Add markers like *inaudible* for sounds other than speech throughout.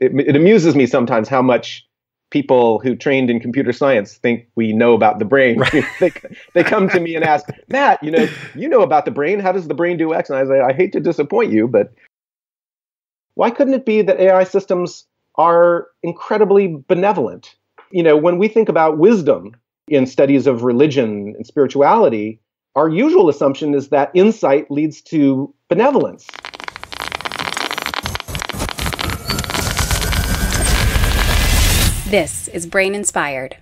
it, it amuses me sometimes how much people who trained in computer science think we know about the brain. Right. *laughs* they, they come to me and ask, Matt, you know, you know about the brain. How does the brain do X? And I say, I hate to disappoint you, but why couldn't it be that AI systems are incredibly benevolent? You know, when we think about wisdom in studies of religion and spirituality, our usual assumption is that insight leads to benevolence. This is Brain Inspired.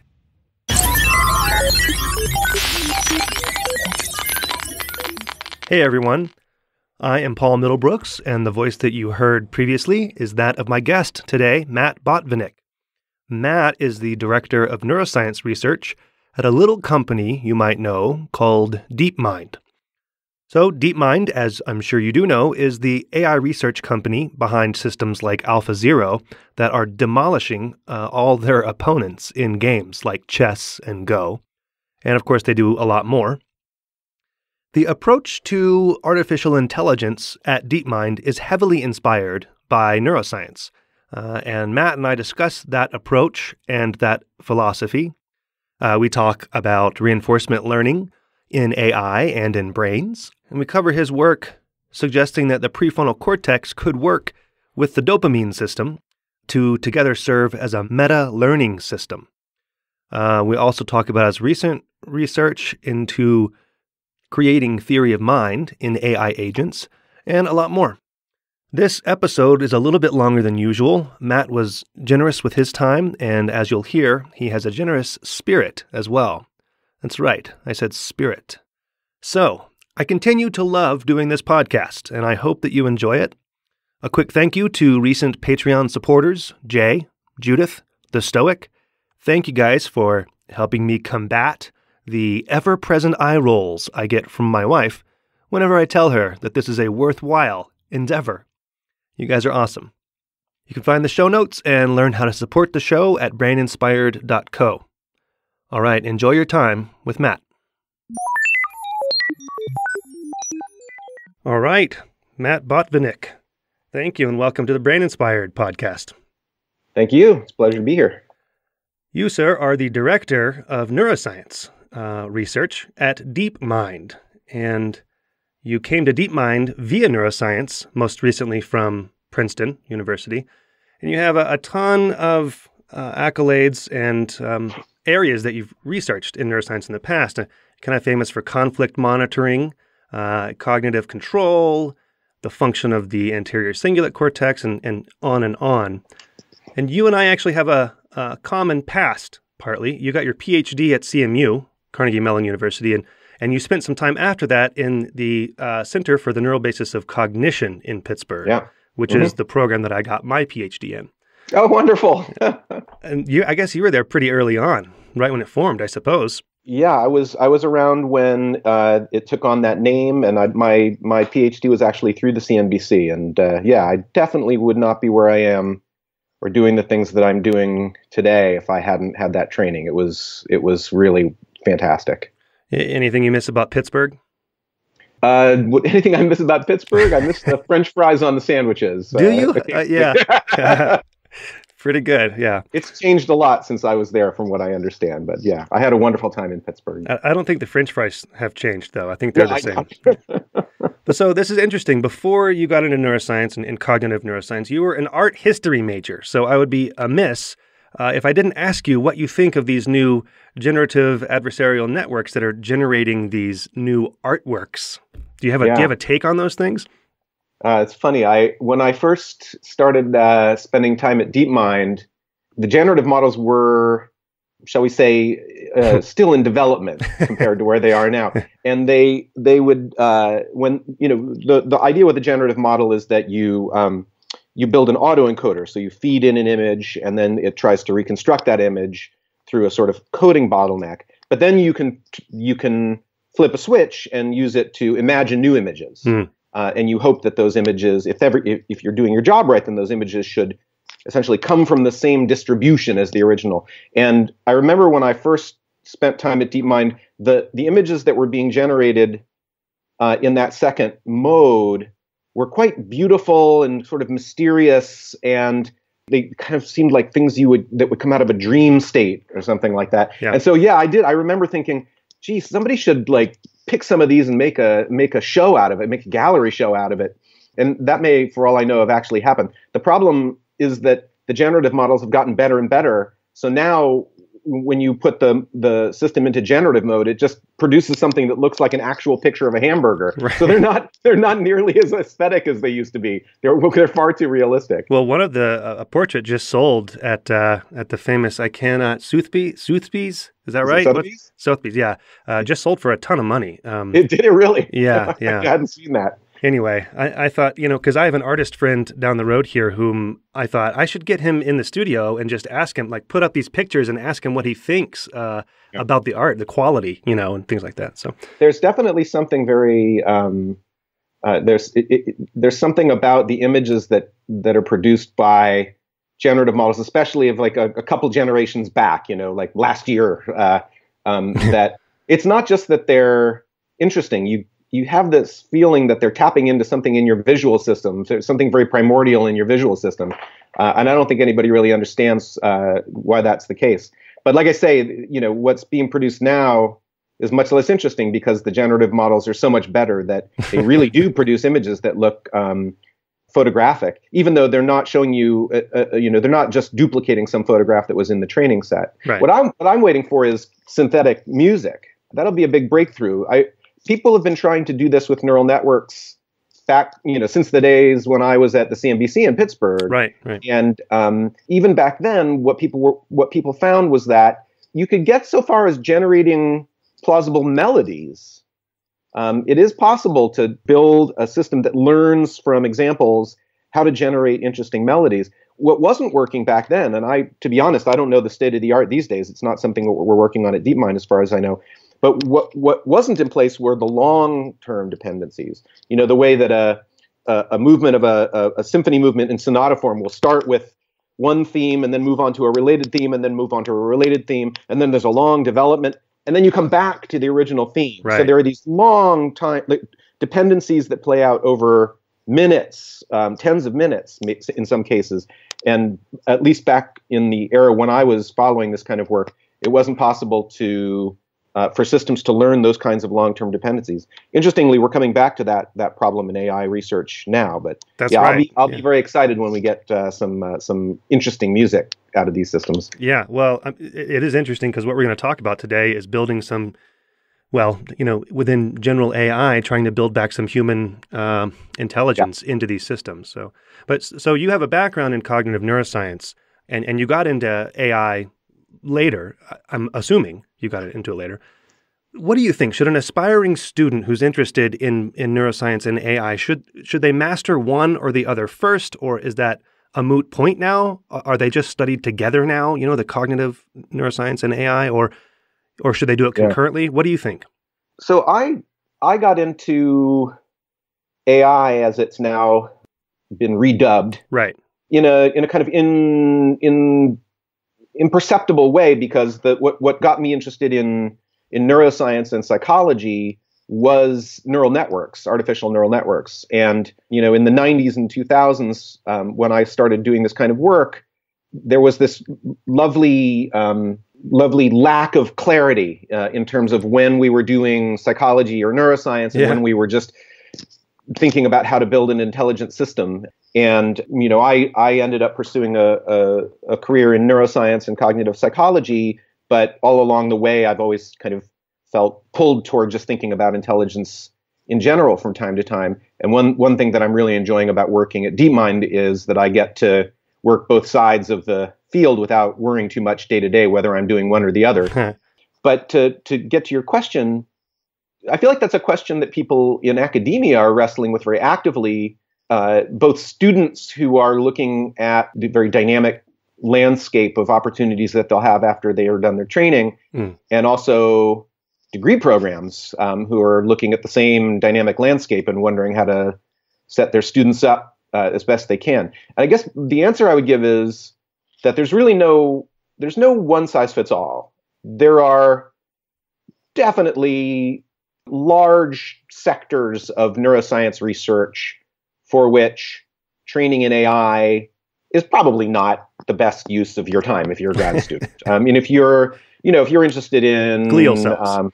Hey everyone, I am Paul Middlebrooks, and the voice that you heard previously is that of my guest today, Matt Botvinick. Matt is the director of neuroscience research at a little company you might know called DeepMind. So, DeepMind, as I'm sure you do know, is the AI research company behind systems like AlphaZero that are demolishing uh, all their opponents in games like chess and Go. And of course, they do a lot more. The approach to artificial intelligence at DeepMind is heavily inspired by neuroscience. Uh, and Matt and I discuss that approach and that philosophy. Uh, we talk about reinforcement learning in AI and in brains. And we cover his work suggesting that the prefrontal cortex could work with the dopamine system to together serve as a meta learning system. Uh, we also talk about his recent research into creating theory of mind in AI agents and a lot more. This episode is a little bit longer than usual. Matt was generous with his time, and as you'll hear, he has a generous spirit as well. That's right, I said spirit. So, I continue to love doing this podcast, and I hope that you enjoy it. A quick thank you to recent Patreon supporters Jay, Judith, The Stoic. Thank you guys for helping me combat the ever present eye rolls I get from my wife whenever I tell her that this is a worthwhile endeavor. You guys are awesome. You can find the show notes and learn how to support the show at braininspired.co. All right, enjoy your time with Matt. All right, Matt Botvinick. Thank you and welcome to the Brain Inspired podcast. Thank you. It's a pleasure to be here. You, sir, are the director of neuroscience uh, research at DeepMind. And you came to DeepMind via neuroscience, most recently from Princeton University. And you have a, a ton of uh, accolades and um, areas that you've researched in neuroscience in the past. Uh, kind of famous for conflict monitoring uh, cognitive control, the function of the anterior cingulate cortex, and, and on and on. And you and I actually have a, a common past, partly. You got your PhD at CMU, Carnegie Mellon University, and, and you spent some time after that in the uh, Center for the Neural Basis of Cognition in Pittsburgh, yeah. which mm-hmm. is the program that I got my PhD in. *laughs* Oh, wonderful. *laughs* and you, I guess you were there pretty early on, right when it formed, I suppose yeah, I was I was around when uh, it took on that name, and I, my my PhD was actually through the CNBC, and uh, yeah, I definitely would not be where I am or doing the things that I'm doing today if I hadn't had that training. It was it was really fantastic. Anything you miss about Pittsburgh? Uh, anything I miss about Pittsburgh? I miss the *laughs* French fries on the sandwiches. Do you? Uh, yeah. Pretty good, yeah. It's changed a lot since I was there, from what I understand. But yeah, I had a wonderful time in Pittsburgh. I, I don't think the French fries have changed, though. I think they're yeah, the same. but so this is interesting. Before you got into neuroscience and, and, cognitive neuroscience, you were an art history major. So I would be amiss uh, if I didn't ask you what you think of these new generative adversarial networks that are generating these new artworks. Do you have a yeah. do you have a take on those things? Uh, it's funny. I when I first started uh, spending time at DeepMind, the generative models were, shall we say, uh, *laughs* still in development compared to where they are now. *laughs* And they they would uh, when you know the the idea with a generative model is that you um, you build an autoencoder, so you feed in an image and then it tries to reconstruct that image through a sort of coding bottleneck. But then you can you can flip a switch and use it to imagine new images. Mm. Uh, and you hope that those images, if, ever, if, if you're doing your job right, then those images should essentially come from the same distribution as the original. And I remember when I first spent time at DeepMind, the the images that were being generated uh, in that second mode were quite beautiful and sort of mysterious, and they kind of seemed like things you would that would come out of a dream state or something like that. Yeah. And so yeah, I did. I remember thinking, geez, somebody should like pick some of these and make a make a show out of it, make a gallery show out of it. And that may, for all I know, have actually happened. The problem is that the generative models have gotten better and better. So now when you put the the system into generative mode, it just produces something that looks like an actual picture of a hamburger. Right. So they're not they're not nearly as aesthetic as they used to be. They're *laughs* they're far too realistic. Well, one of the uh, a portrait just sold at uh, at the famous I cannot Soothby Soothby's. Is that Is right? Sotheby's? Sotheby's, yeah. Uh, just sold for a ton of money. Um, It did it really? Yeah, *laughs* yeah. I hadn't seen that. Anyway, I, I thought, you know, because I have an artist friend down the road here whom I thought I should get him in the studio and just ask him, like, put up these pictures and ask him what he thinks uh, Yeah. about the art, the quality, you know, and things like that. So, There's definitely something very um, uh, there's it, it, there's something about the images that that are produced by generative models, especially of like a, a couple generations back, you know, like last year, uh, um, *laughs* that it's not just that they're interesting. You you have this feeling that they're tapping into something in your visual system, so something very primordial in your visual system, uh, and I don't think anybody really understands uh, why that's the case. But like I say, you know, what's being produced now is much less interesting because the generative models are so much better that they really do *laughs* produce images that look um, photographic, even though they're not showing you, uh, uh, you know, they're not just duplicating some photograph that was in the training set. right. What I'm what I'm waiting for is synthetic music. That'll be a big breakthrough. I people have been trying to do this with neural networks back, you know, since the days when I was at the CNBC in Pittsburgh. right, right. And um, even back then, what people were what people found was that you could get so far as generating plausible melodies. Um, it is possible to build a system that learns from examples how to generate interesting melodies. What wasn't working back then, and I, to be honest, I don't know the state of the art these days. It's not something that we're working on at DeepMind, as far as I know. But what what wasn't in place were the long-term dependencies. You know, the way that a a, movement of a, a, a symphony movement in sonata form will start with one theme and then move on to a related theme and then move on to a related theme and then there's a long development and then you come back to the original theme. So there are these long time like, dependencies that play out over minutes, um, tens of minutes in some cases. And at least back in the era when I was following this kind of work, it wasn't possible to uh, for systems to learn those kinds of long-term dependencies. Interestingly, we're coming back to that that problem in AI research now. But That's yeah, right. I'll be I'll yeah. be very excited when we get uh, some uh, some interesting music out of these systems. Yeah, well, um, it it is interesting because what we're going to talk about today is building some, well, you know, within general AI, trying to build back some human um, intelligence into these systems. So, but so you have a background in cognitive neuroscience, and and you got into AI later. I'm assuming you got into it later. What do you think? Should an aspiring student who's interested in in neuroscience and AI should should they master one or the other first, or is that a moot point now? Are they just studied together now? You know, the cognitive neuroscience and AI, or or should they do it Yeah. concurrently? What do you think? So I I got into AI as it's now been redubbed Right. in a in a kind of in in imperceptible way because the what what got me interested in in neuroscience and psychology was neural networks, artificial neural networks, and you know in the 90s and 2000s um, when I started doing this kind of work, there was this lovely um, lovely lack of clarity uh, in terms of when we were doing psychology or neuroscience and Yeah. when we were just thinking about how to build an intelligent system. And you know i i ended up pursuing a, a, a career in neuroscience and cognitive psychology but all along the way i've always kind of felt pulled toward just thinking about intelligence in general from time to time. And one one thing that i'm really enjoying about working at deepmind is that i get to work both sides of the field without worrying too much day to day whether i'm doing one or the other. *laughs* But to to get to your question, I feel like that's a question that people in academia are wrestling with very actively. Uh, both students who are looking at the very dynamic landscape of opportunities that they'll have after they are done their training, Mm. and also degree programs um, who are looking at the same dynamic landscape and wondering how to set their students up uh, as best they can. And I guess the answer I would give is that there's really no there's no one size fits all. There are definitely large sectors of neuroscience research for which training in AI is probably not the best use of your time if you're a grad *laughs* student. I mean, if you're, you know, if you're interested in glial cells, um,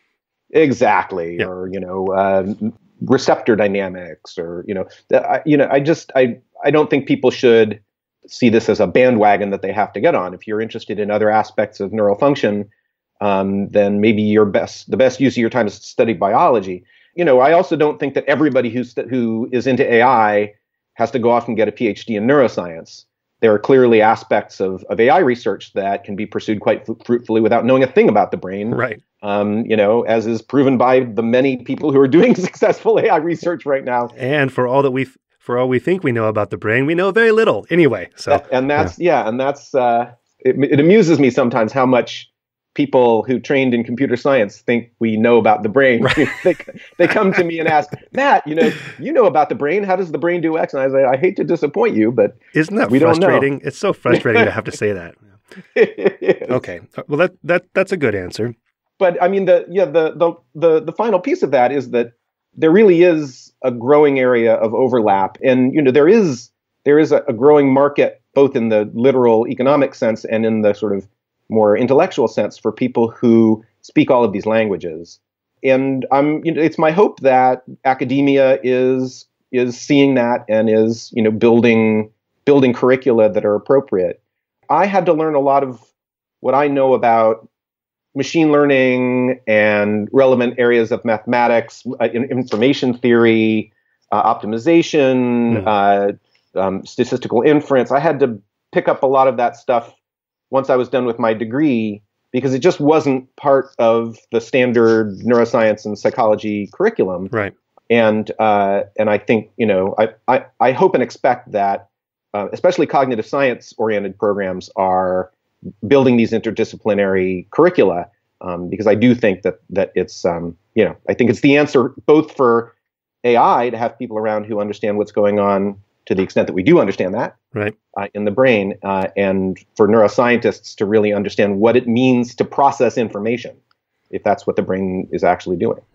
exactly, yeah. or you know, uh, receptor dynamics, or you know, I, you know, I just, I, I don't think people should see this as a bandwagon that they have to get on. If you're interested in other aspects of neural function, um, then maybe your best, the best use of your time is to study biology. You know, I also don't think that everybody who's who is into AI has to go off and get a PhD in neuroscience there are clearly aspects of, of AI research that can be pursued quite f- fruitfully without knowing a thing about the brain. Right. Um, you know, as is proven by the many people who are doing *laughs* successful AI research right now. And for all that we for all we think we know about the brain, we know very little anyway. So and that's yeah, yeah and that's uh, it, it amuses me sometimes how much people who trained in computer science think we know about the brain. Right. *laughs* they, they come to me and ask, Matt, you know, you know about the brain. How does the brain do X? And I say, I hate to disappoint you, but isn't that we frustrating? It's so frustrating to have to *laughs* say that. okay, well that that that's a good answer. But I mean, the yeah, the the the the final piece of that is that there really is a growing area of overlap, and you know, there is there is a, a growing market both in the literal economic sense and in the sort of more intellectual sense for people who speak all of these languages. And I'm, you know, it's my hope that academia is is seeing that and is, you know, building building curricula that are appropriate. I had to learn a lot of what I know about machine learning and relevant areas of mathematics, uh, information theory, uh, optimization, mm. uh, um, statistical inference. I had to pick up a lot of that stuff once I was done with my degree because it just wasn't part of the standard neuroscience and psychology curriculum. Right. And uh, and I think you know I I, I hope and expect that uh, especially cognitive science oriented programs are building these interdisciplinary curricula um, because I do think that that it's um, you know I think it's the answer both for AI to have people around who understand what's going on to the extent that we do understand that right. uh, in the brain, uh, and for neuroscientists to really understand what it means to process information, if that's what the brain is actually doing. *laughs*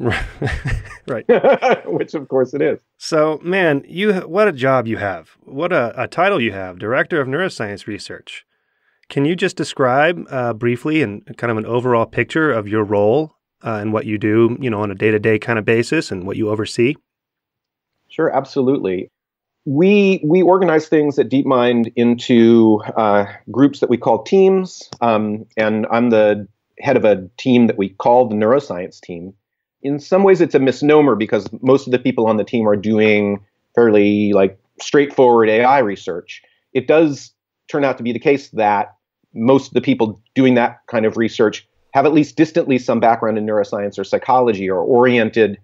right. *laughs* Which, of course, it is. So, man, you what a job you have! What a, a title you have, Director of Neuroscience Research. Can you just describe uh, briefly and kind of an overall picture of your role uh, and what you do, you know, on a day to day kind of basis and what you oversee? Sure, absolutely we we organize things at DeepMind into uh, groups that we call teams, um, and I'm the head of a team that we call the neuroscience team. In some ways, it's a misnomer because most of the people on the team are doing fairly like straightforward AI research. It does turn out to be the case that most of the people doing that kind of research have at least distantly some background in neuroscience or psychology or oriented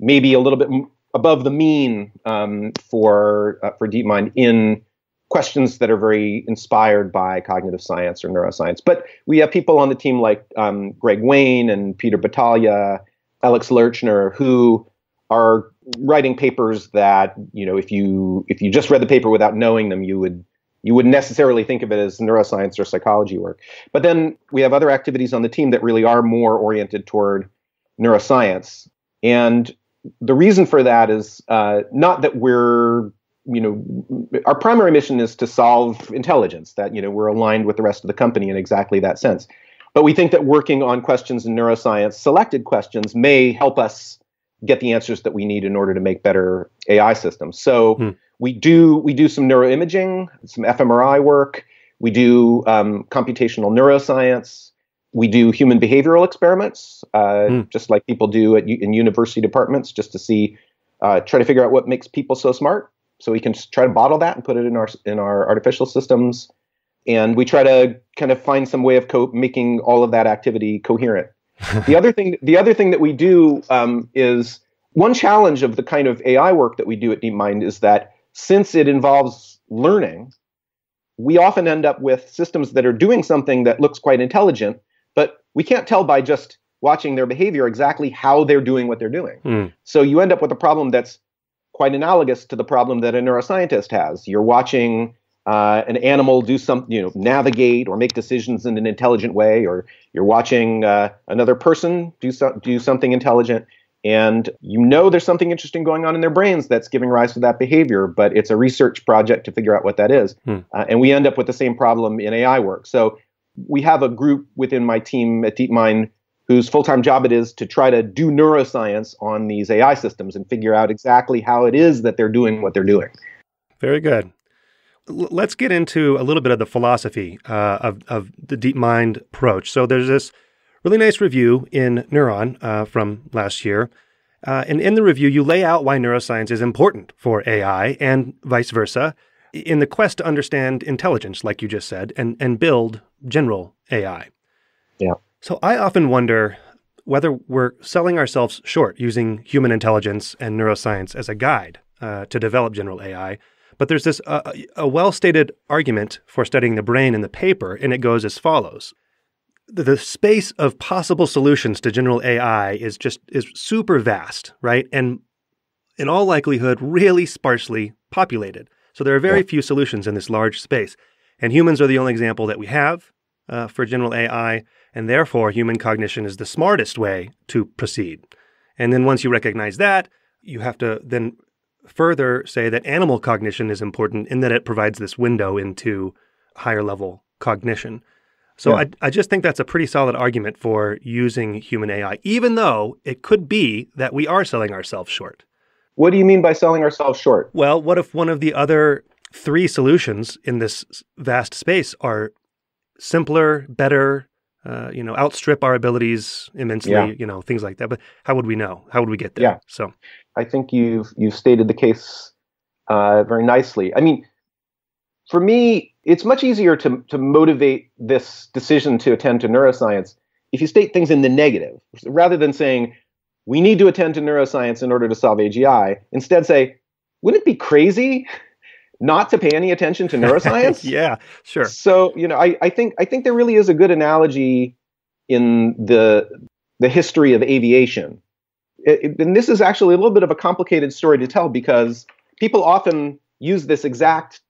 maybe a little bit above the mean um, for uh, for DeepMind in questions that are very inspired by cognitive science or neuroscience. But we have people on the team like um, Greg Wayne and Peter Battaglia, Alex Lerchner, who are writing papers that you know if you if you just read the paper without knowing them, you would you wouldn't necessarily think of it as neuroscience or psychology work. But then we have other activities on the team that really are more oriented toward neuroscience. And the reason for that is uh, not that we're you know our primary mission is to solve intelligence that you know we're aligned with the rest of the company in exactly that sense. But we think that working on questions in neuroscience selected questions may help us get the answers that we need in order to make better ai systems. So hmm. we do we do some neuroimaging some fmri work. We do um, computational neuroscience we do human behavioral experiments, uh, mm. just like people do at, in university departments, just to see, uh, try to figure out what makes people so smart. So we can try to bottle that and put it in our in our artificial systems, and we try to kind of find some way of co- making all of that activity coherent. *laughs* the other thing, the other thing that we do um, is one challenge of the kind of AI work that we do at DeepMind is that since it involves learning, we often end up with systems that are doing something that looks quite intelligent, we can't tell by just watching their behavior exactly how they're doing what they're doing. Mm. So you end up with a problem that's quite analogous to the problem that a neuroscientist has. You're watching uh, an animal do some, you know, navigate or make decisions in an intelligent way, or you're watching uh, another person do so, do something intelligent, and you know there's something interesting going on in their brains that's giving rise to that behavior, but it's a research project to figure out what that is. Hmm. Uh, and we end up with the same problem in AI work. So we have a group within my team at DeepMind whose full-time job it is to try to do neuroscience on these AI systems and figure out exactly how it is that they're doing what they're doing. Very good. Let's get into a little bit of the philosophy uh, of, of the DeepMind approach. So there's this really nice review in Neuron uh, from last year. Uh, and in the review, you lay out why neuroscience is important for AI and vice versa in the quest to understand intelligence, like you just said, and, and build general AI. Yeah. So I often wonder whether we're selling ourselves short using human intelligence and neuroscience as a guide uh, to develop general AI. But there's this uh, a well stated argument for studying the brain in the paper, and it goes as follows the space of possible solutions to general AI is just is super vast, right? And in all likelihood, really sparsely populated. So there are very yeah. few solutions in this large space. And humans are the only example that we have uh, for general AI, and therefore human cognition is the smartest way to proceed. And then once you recognize that, you have to then further say that animal cognition is important in that it provides this window into higher level cognition. So yeah. I, I just think that's a pretty solid argument for using human AI, even though it could be that we are selling ourselves short. What do you mean by selling ourselves short? Well, what if one of the other three solutions in this vast space are simpler, better, uh, you know, outstrip our abilities immensely, yeah. you know, things like that. But how would we know? How would we get there? Yeah. So I think you've you've stated the case uh, very nicely. I mean, for me, it's much easier to, to motivate this decision to attend to neuroscience if you state things in the negative rather than saying we need to attend to neuroscience in order to solve agi instead say wouldn't it be crazy *laughs* not to pay any attention to *laughs* neuroscience yeah sure so you know I, I think i think there really is a good analogy in the the history of aviation it, it, and this is actually a little bit of a complicated story to tell because people often use this exact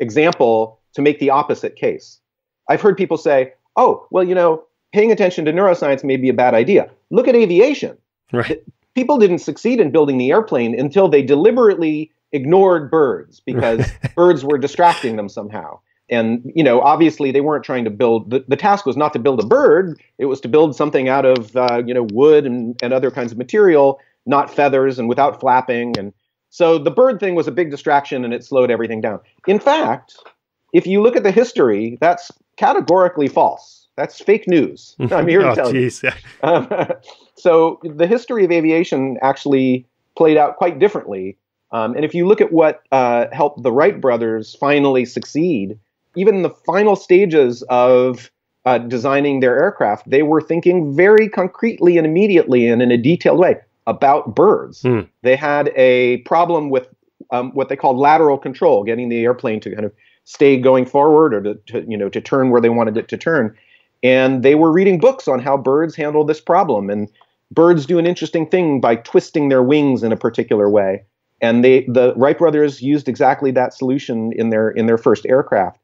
example to make the opposite case. I've heard people say, oh, well, you know, paying attention to neuroscience may be a bad idea. Look at aviation. Right. People didn't succeed in building the airplane until they deliberately ignored birds because *laughs* birds were distracting them somehow. And, you know, obviously they weren't trying to build, the, the task was not to build a bird. It was to build something out of, uh, you know, wood and, and other kinds of material, not feathers and without flapping. And so the bird thing was a big distraction and it slowed everything down. In fact, if you look at the history, that's categorically false. That's fake news. *laughs* I'm here to oh, tell geez. you. *laughs* Um, so the history of aviation actually played out quite differently. Um, and if you look at what uh, helped the Wright brothers finally succeed, even in the final stages of uh, designing their aircraft, they were thinking very concretely and immediately and in a detailed way about birds. Mm. They had a problem with um, what they called lateral control, getting the airplane to kind of stay going forward or to, to, you know to turn where they wanted it to turn and they were reading books on how birds handle this problem. And birds do an interesting thing by twisting their wings in a particular way. And they the Wright brothers used exactly that solution in their in their first aircraft.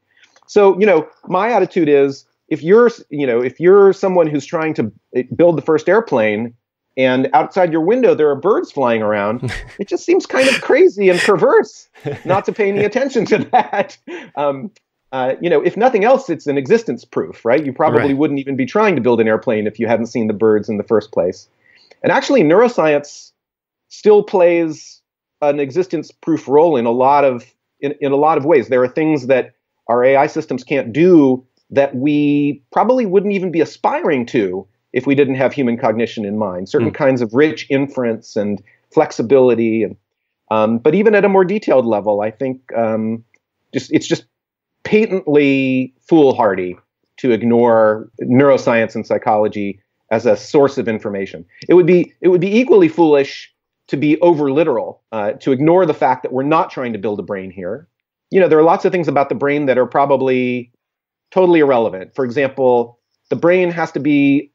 So you know my attitude is if you're you know if you're someone who's trying to build the first airplane and outside your window there are birds flying around *laughs* it just seems kind of crazy and perverse not to pay any attention to that. *laughs* Um, uh, you know if nothing else it's an existence proof right you probably right. wouldn't even be trying to build an airplane if you hadn't seen the birds in the first place and actually neuroscience still plays an existence proof role in a lot of in, in a lot of ways there are things that our ai systems can't do that we probably wouldn't even be aspiring to if we didn't have human cognition in mind. Certain mm. kinds of rich inference and flexibility, and um, but even at a more detailed level, I think um, just it's just patently foolhardy to ignore neuroscience and psychology as a source of information. It would be it would be equally foolish to be over literal, uh, to ignore the fact that we're not trying to build a brain here. You know, there are lots of things about the brain that are probably totally irrelevant. For example, the brain has to be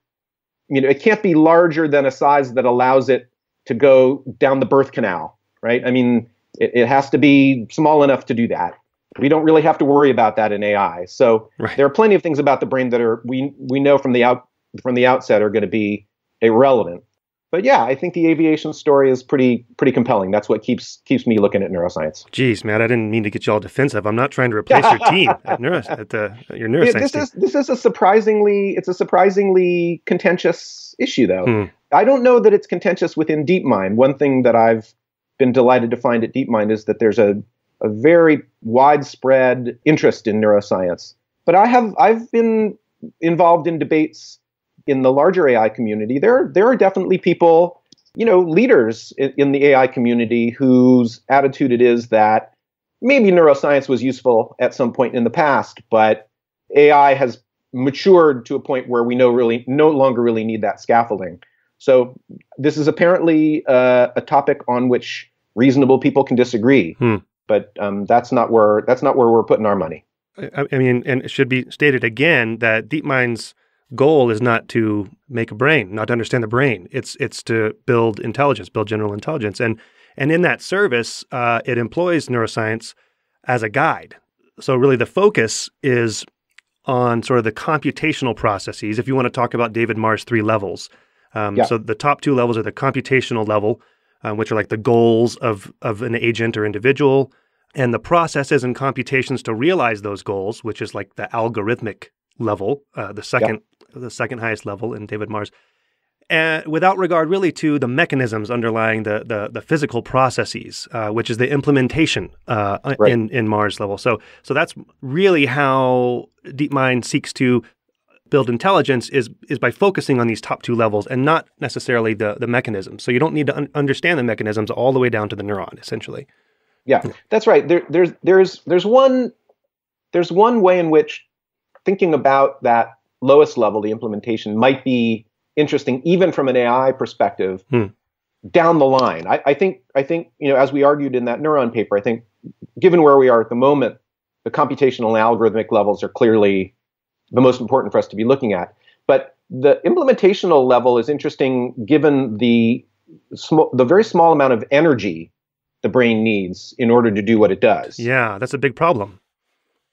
you know, it can't be larger than a size that allows it to go down the birth canal, right? I mean, it, it has to be small enough to do that. We don't really have to worry about that in AI. So right. there are plenty of things about the brain that are we we know from the out from the outset are going to be irrelevant. but yeah, I think the aviation story is pretty pretty compelling. That's what keeps keeps me looking at neuroscience. Geez, man, I didn't mean to get you all defensive. I'm not trying to replace your team *laughs* at, neuro, at the, your neuroscience. this team. is this is a surprisingly it's a surprisingly contentious issue though. Hmm. I don't know that it's contentious within DeepMind. One thing that I've been delighted to find at DeepMind is that there's a a very widespread interest in neuroscience. But I have I've been involved in debates in the larger AI community. There there are definitely people, you know, leaders in, in the AI community whose attitude it is that maybe neuroscience was useful at some point in the past, but AI has matured to a point where we no really no longer really need that scaffolding. So this is apparently uh, a topic on which reasonable people can disagree. Hmm. But um, that's not where that's not where we're putting our money. I, I mean, and it should be stated again that DeepMind's goal is not to make a brain, not to understand the brain. It's it's to build intelligence, build general intelligence, and and in that service, uh, it employs neuroscience as a guide. So really, the focus is on sort of the computational processes. If you want to talk about David Marr's three levels, um, Yeah. so the top two levels are the computational level, um, which are like the goals of of an agent or individual, and the processes and computations to realize those goals, which is like the algorithmic level, uh, the second the second highest level in David Marr's, and without regard really to the mechanisms underlying the the, the physical processes, uh, which is the implementation uh, Right. in in Marr's level. So so that's really how DeepMind seeks to build intelligence is is by focusing on these top two levels and not necessarily the the mechanisms. So you don't need to un- understand the mechanisms all the way down to the neuron, essentially. Yeah, that's right. There, there's there's there's one there's one way in which thinking about that lowest level, the implementation, might be interesting, even from an AI perspective, Hmm. down the line. I, I think I think you know, as we argued in that neuron paper, I think given where we are at the moment, the computational and algorithmic levels are clearly the most important for us to be looking at. But the implementational level is interesting given the small, the very small amount of energy the brain needs in order to do what it does. Yeah, that's a big problem.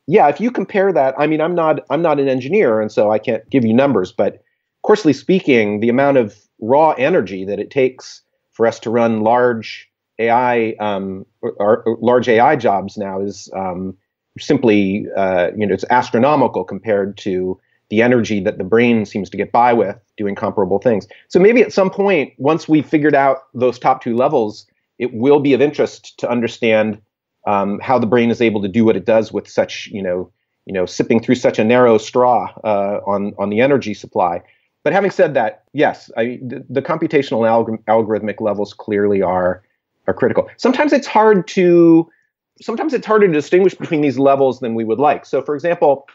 Yeah, if you compare that, I mean, I'm not I'm not an engineer, and so I can't give you numbers, but coarsely speaking, the amount of raw energy that it takes for us to run large AI um, or, or large AI jobs now is um, simply uh, you know it's astronomical compared to the energy that the brain seems to get by with doing comparable things. So maybe at some point, once we've figured out those top two levels, it will be of interest to understand um, how the brain is able to do what it does with such, you know, you know, sipping through such a narrow straw uh, on on the energy supply. But having said that, yes, I, the, the computational alg- algorithmic levels clearly are are critical. Sometimes it's hard to sometimes it's harder to distinguish between these levels than we would like. So, for example,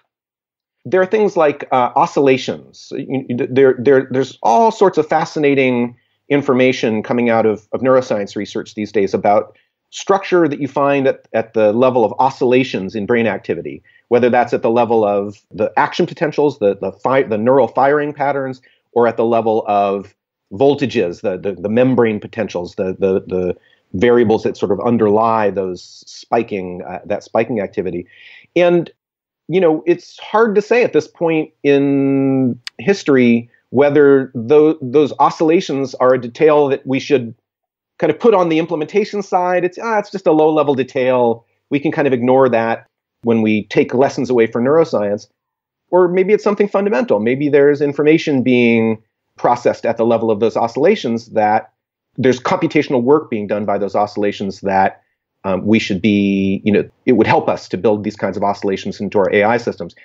there are things like uh, oscillations. You- There, there, there's all sorts of fascinating information coming out of, of neuroscience research these days about structure that you find at, at the level of oscillations in brain activity, whether that's at the level of the action potentials, the the, fi- the neural firing patterns, or at the level of voltages, the the, the membrane potentials, the, the the variables that sort of underlie those spiking uh, that spiking activity, and you know it's hard to say at this point in history whether those those oscillations are a detail that we should kind of put on the implementation side. It's ah, it's just a low level detail. We can kind of ignore that when we take lessons away from neuroscience. Or maybe it's something fundamental. Maybe there's information being processed at the level of those oscillations that there's computational work being done by those oscillations that um, we should be, you know, it would help us to build these kinds of oscillations into our AI systems.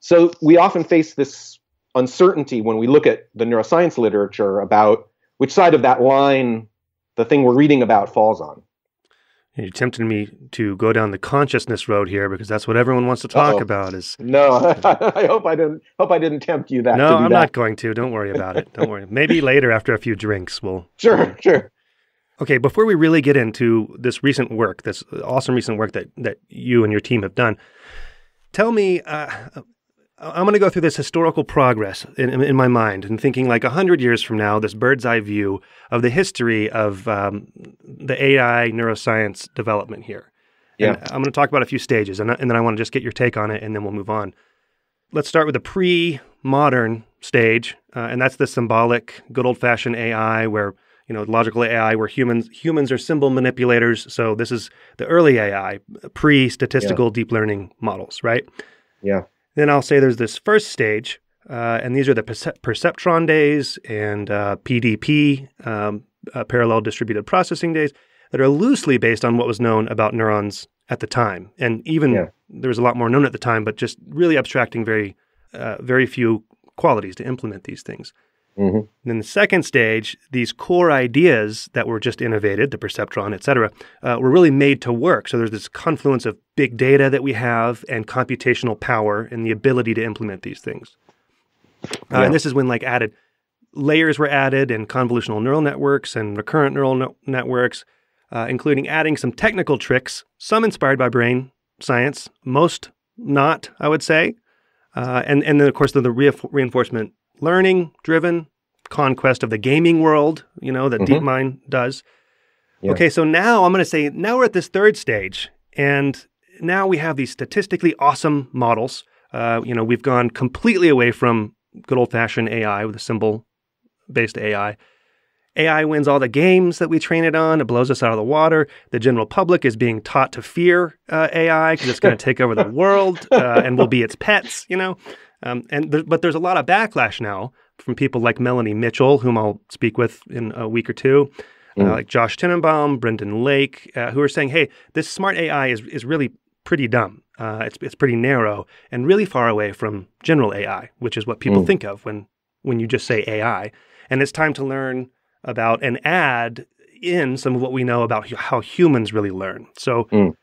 So we often face this uncertainty when we look at the neuroscience literature about which side of that line the thing we're reading about falls on. You tempted me to go down the consciousness road here because that's what everyone wants to talk Uh-oh. about. Is No, *laughs* I hope I didn't hope I didn't tempt you that. no, to do I'm that. not going to. Don't worry about it. Don't worry. Maybe *laughs* later after a few drinks, we'll. Sure, sure. Okay, before we really get into this recent work, this awesome recent work that that you and your team have done, tell me. Uh, I'm going to go through this historical progress in, in, my mind and thinking like 100 years from now, this bird's eye view of the history of um, the AI neuroscience development here. And Yeah. I'm going to talk about a few stages and, and then I want to just get your take on it and then we'll move on. let's start with the pre-modern stage, uh, and that's the symbolic, good old-fashioned AI, where you know logical AI, where humans humans are symbol manipulators. So this is the early AI, pre-statistical yeah. deep learning models, right? Yeah. Then I'll say there's this first stage, uh, and these are the perceptron days and uh, PDP, um, uh, parallel distributed processing days, that are loosely based on what was known about neurons at the time. And even yeah. there was a lot more known at the time, but just really abstracting very, uh, very few qualities to implement these things. Mm-hmm. then the second stage, these core ideas that were just innovated, the perceptron, et cetera, uh, were really made to work. So there's this confluence of big data that we have and computational power and the ability to implement these things. Uh, yeah. And this is when like added layers were added and convolutional neural networks and recurrent neural no- networks, uh, including adding some technical tricks, some inspired by brain science, most not, I would say. Uh, and, and then, of course, the, the reinforcement learning driven conquest of the gaming world, you know, that mm-hmm. DeepMind does. Yeah. Okay, so now I'm going to say now we're at this third stage, and now we have these statistically awesome models. Uh, you know, we've gone completely away from good old fashioned AI with a symbol based AI. AI wins all the games that we train it on. It blows us out of the water. The general public is being taught to fear uh, AI because it's going *laughs* to take over the world uh, and we'll be its pets, you know? Um, and th- but there's a lot of backlash now from people like Melanie Mitchell, whom I'll speak with in a week or two, uh, mm. uh, like Josh Tenenbaum, Brendan Lake, uh, who are saying, "Hey, this smart AI is is really pretty dumb. Uh, it's it's pretty narrow and really far away from general AI, which is what people mm. think of when when you just say AI. And it's time to learn about and add in some of what we know about how humans really learn. So." Mm.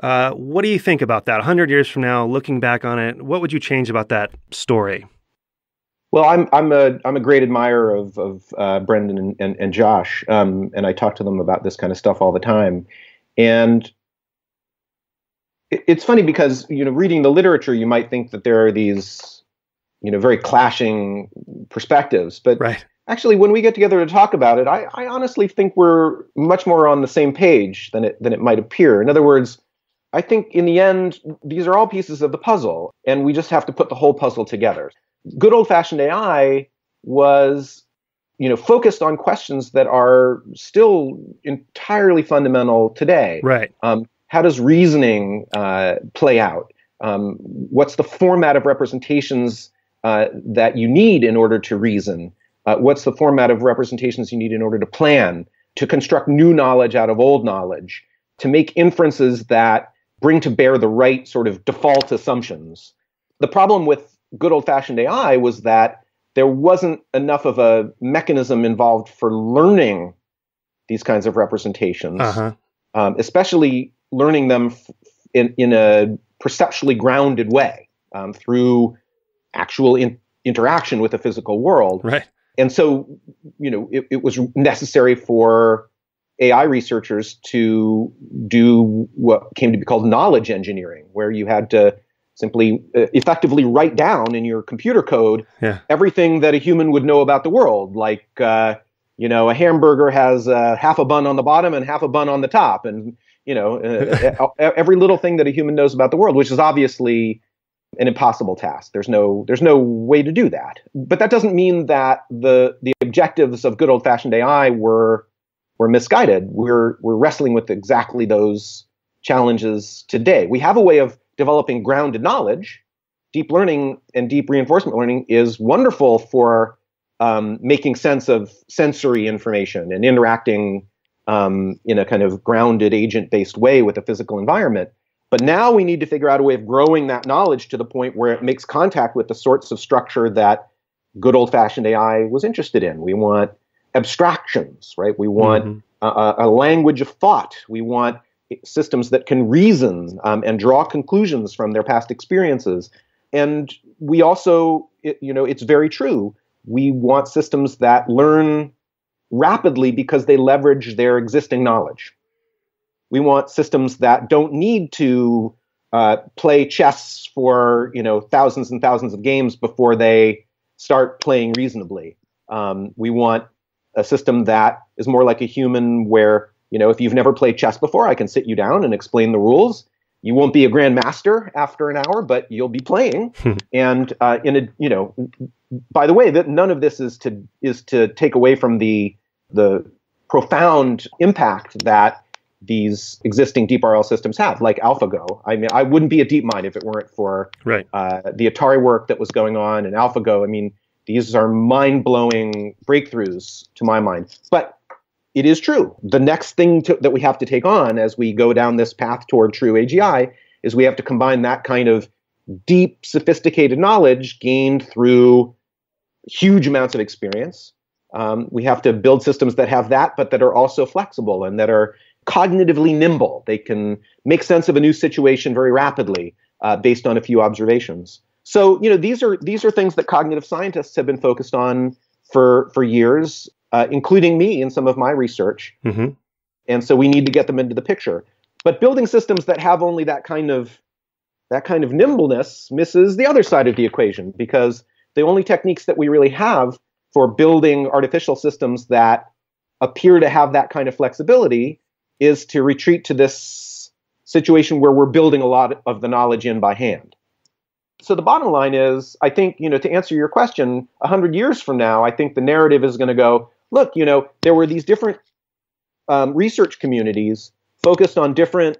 Uh, what do you think about that? 100 years from now, looking back on it, what would you change about that story? Well, I'm I'm a I'm a great admirer of of uh, Brendan and, and, and Josh, um, and I talk to them about this kind of stuff all the time. And it, it's funny because you know, reading the literature, you might think that there are these, you know, very clashing perspectives, but right. actually, when we get together to talk about it, I, I honestly think we're much more on the same page than it than it might appear. In other words, I think in the end, these are all pieces of the puzzle, and we just have to put the whole puzzle together. Good old fashioned AI was you know focused on questions that are still entirely fundamental today. Right. Um, how does reasoning uh, play out? Um, what's the format of representations uh, that you need in order to reason? Uh, what's the format of representations you need in order to plan? To construct new knowledge out of old knowledge? To make inferences that bring to bear the right sort of default assumptions the problem with good old fashioned AI was that there wasn't enough of a mechanism involved for learning these kinds of representations, uh-huh. um, especially learning them f- in, in a perceptually grounded way um, through actual in- interaction with the physical world. Right. And so, you know, it, it was necessary for AI researchers to do what came to be called knowledge engineering, where you had to simply uh, effectively write down in your computer code yeah. everything that a human would know about the world. Like uh, you know a hamburger has uh, half a bun on the bottom and half a bun on the top and you know uh, *laughs* every little thing that a human knows about the world which is obviously an impossible task. There's no there's no way to do that. But that doesn't mean that the the objectives of good old fashioned ai were were misguided we're we're wrestling with exactly those challenges today we have a way of developing grounded knowledge, deep learning and deep reinforcement learning is wonderful for um, making sense of sensory information and interacting um, in a kind of grounded agent based way with a physical environment. But now we need to figure out a way of growing that knowledge to the point where it makes contact with the sorts of structure that good old fashioned AI was interested in. We want abstractions, right? We want mm-hmm. a, a, language of thought. We want systems that can reason um, and draw conclusions from their past experiences. And we also, it, you know, it's very true. We want systems that learn rapidly because they leverage their existing knowledge. We want systems that don't need to uh, play chess for you know thousands and thousands of games before they start playing reasonably. Um, we want a system that is more like a human, where you know, if you've never played chess before, I can sit you down and explain the rules. you won't be a grandmaster after an hour, but you'll be playing. *laughs* Hmm. and uh, in a you know, by the way, that none of this is to is to take away from the the profound impact that these existing deep RL systems have, like AlphaGo. I mean, I wouldn't be a DeepMind if it weren't for right. uh, the Atari work that was going on and AlphaGo. I mean, these are mind blowing breakthroughs to my mind. But it is true. The next thing to, that we have to take on as we go down this path toward true AGI is we have to combine that kind of deep, sophisticated knowledge gained through huge amounts of experience. Um, we have to build systems that have that, but that are also flexible and that are cognitively nimble. They can make sense of a new situation very rapidly uh, based on a few observations. So, you know, these are these are things that cognitive scientists have been focused on for for years uh, including me in some of my research. Mm-hmm. And so we need to get them into the picture. But building systems that have only that kind of that kind of nimbleness misses the other side of the equation because the only techniques that we really have for building artificial systems that appear to have that kind of flexibility is to retreat to this situation where we're building a lot of the knowledge in by hand. So the bottom line is, I think, you know, to answer your question, 100 years from now, I think the narrative is going to go, look, you know, there were these different um, research communities focused on different,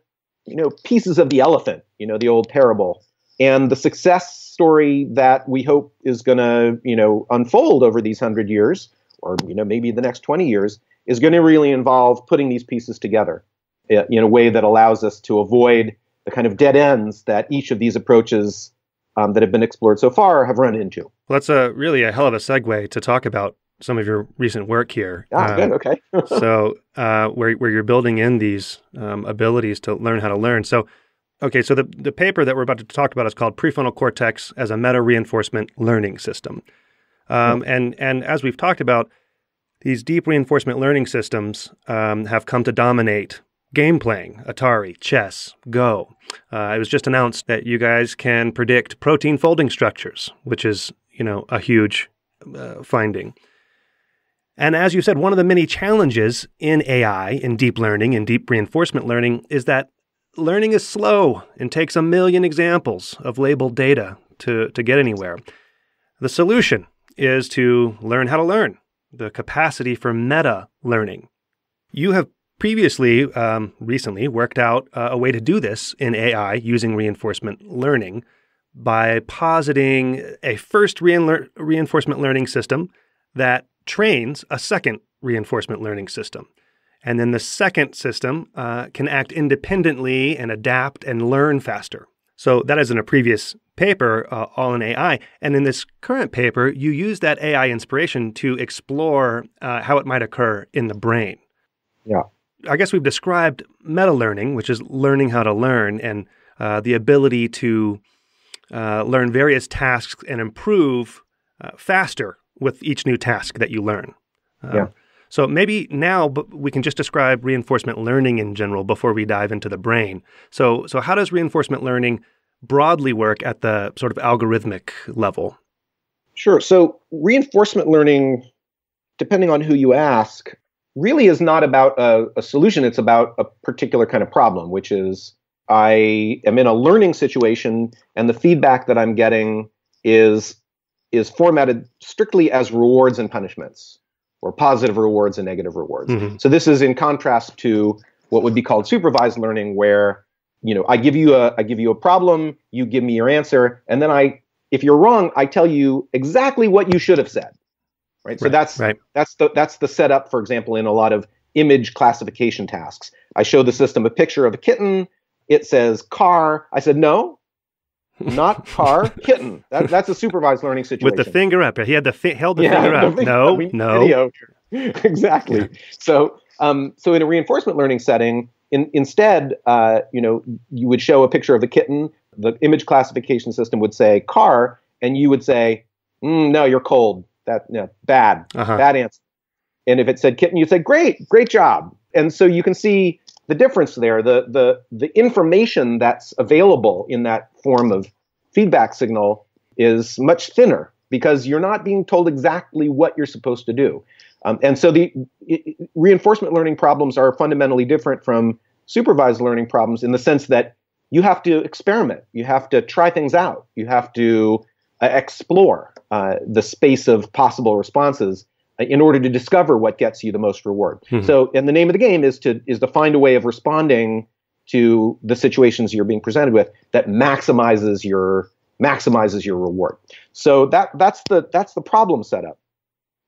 you know, pieces of the elephant, you know, the old parable. And the success story that we hope is going to, you know, unfold over these hundred years, or you know, maybe the next twenty years, is going to really involve putting these pieces together uh, in a way that allows us to avoid the kind of dead ends that each of these approaches um, that have been explored so far have run into. Well, that's a really a hell of a segue to talk about some of your recent work here. Ah, uh, good. Okay. *laughs* so, uh, where where you're building in these um, abilities to learn how to learn. So, okay. So the the paper that we're about to talk about is called Prefrontal Cortex as a Meta Reinforcement Learning System. Um, mm-hmm. And and as we've talked about, these deep reinforcement learning systems um, have come to dominate game playing, Atari, chess, Go. Uh, it was just announced that you guys can predict protein folding structures, which is you know a huge uh, finding. And as you said, one of the many challenges in AI, in deep learning, in deep reinforcement learning, is that learning is slow and takes a million examples of labeled data to, to get anywhere. The solution is to learn how to learn, the capacity for meta learning. You have previously, um, recently, worked out uh, a way to do this in AI using reinforcement learning by positing a first reinforcement learning system that trains a second reinforcement learning system. And then the second system uh, can act independently and adapt and learn faster. So that is in a previous paper, uh, all in AI. And in this current paper, you use that AI inspiration to explore uh, how it might occur in the brain. Yeah. I guess we've described meta learning, which is learning how to learn and uh, the ability to uh, learn various tasks and improve uh, faster with each new task that you learn. Um, yeah. So maybe now we can just describe reinforcement learning in general before we dive into the brain. So, so how does reinforcement learning broadly work at the sort of algorithmic level? Sure. So reinforcement learning, depending on who you ask, really is not about a, a solution. It's about a particular kind of problem, which is I am in a learning situation and the feedback that I'm getting is is formatted strictly as rewards and punishments, or positive rewards and negative rewards. Mm-hmm. So this is in contrast to what would be called supervised learning, where you know I give you a I give you a problem, you give me your answer, and then I if you're wrong, I tell you exactly what you should have said. Right. So right, that's right. that's the that's the setup, for example, in a lot of image classification tasks. I show the system a picture of a kitten. It says car. I said, no, not car, *laughs* kitten. That, that's a supervised learning situation. With the finger up. He had the fi- held the yeah, finger up. no, no. Video. *laughs* exactly. Yeah. So, um, so in a reinforcement learning setting, in, instead, uh, you know, you would show a picture of a kitten. The image classification system would say car, and you would say, mm, "No, you're cold. That no, bad, uh-huh. bad answer." And if it said kitten, you'd say, "Great, great job." And so you can see the difference there, the the the information that's available in that form of feedback signal is much thinner because you're not being told exactly what you're supposed to do. Um, and so the it, reinforcement learning problems are fundamentally different from supervised learning problems in the sense that you have to experiment. You have to try things out. You have to uh, explore uh, the space of possible responses uh, in order to discover what gets you the most reward. Mm-hmm. So, and the name of the game is to is to find a way of responding to the situations you're being presented with that maximizes your maximizes your reward. So that that's the that's the problem setup.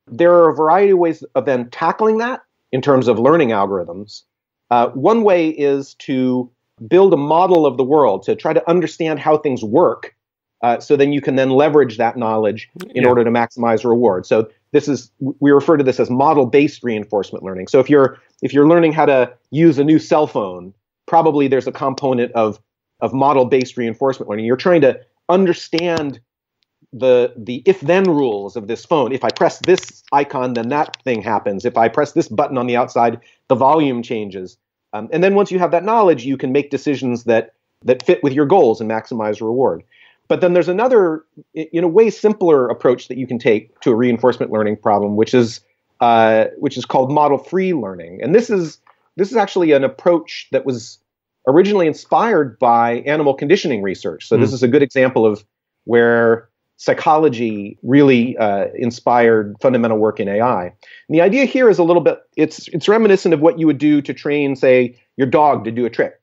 There are a variety of ways of then tackling that in terms of learning algorithms. Uh, one way is to build a model of the world to try to understand how things work uh, so then you can then leverage that knowledge in yeah. order to maximize reward. So this is we refer to this as model-based reinforcement learning. So if you're if you're learning how to use a new cell phone, probably there's a component of of model-based reinforcement learning. You're trying to understand the the if then rules of this phone. If I press this icon, then that thing happens. If I press this button on the outside, the volume changes. Um, and then once you have that knowledge, you can make decisions that that fit with your goals and maximize reward. But then there's another, in a way, simpler approach that you can take to a reinforcement learning problem, which is uh, which is called model-free learning. And this is this is actually an approach that was originally inspired by animal conditioning research. So mm. this is a good example of where psychology really uh, inspired fundamental work in AI. And the idea here is a little bit it's it's reminiscent of what you would do to train, say, your dog to do a trick.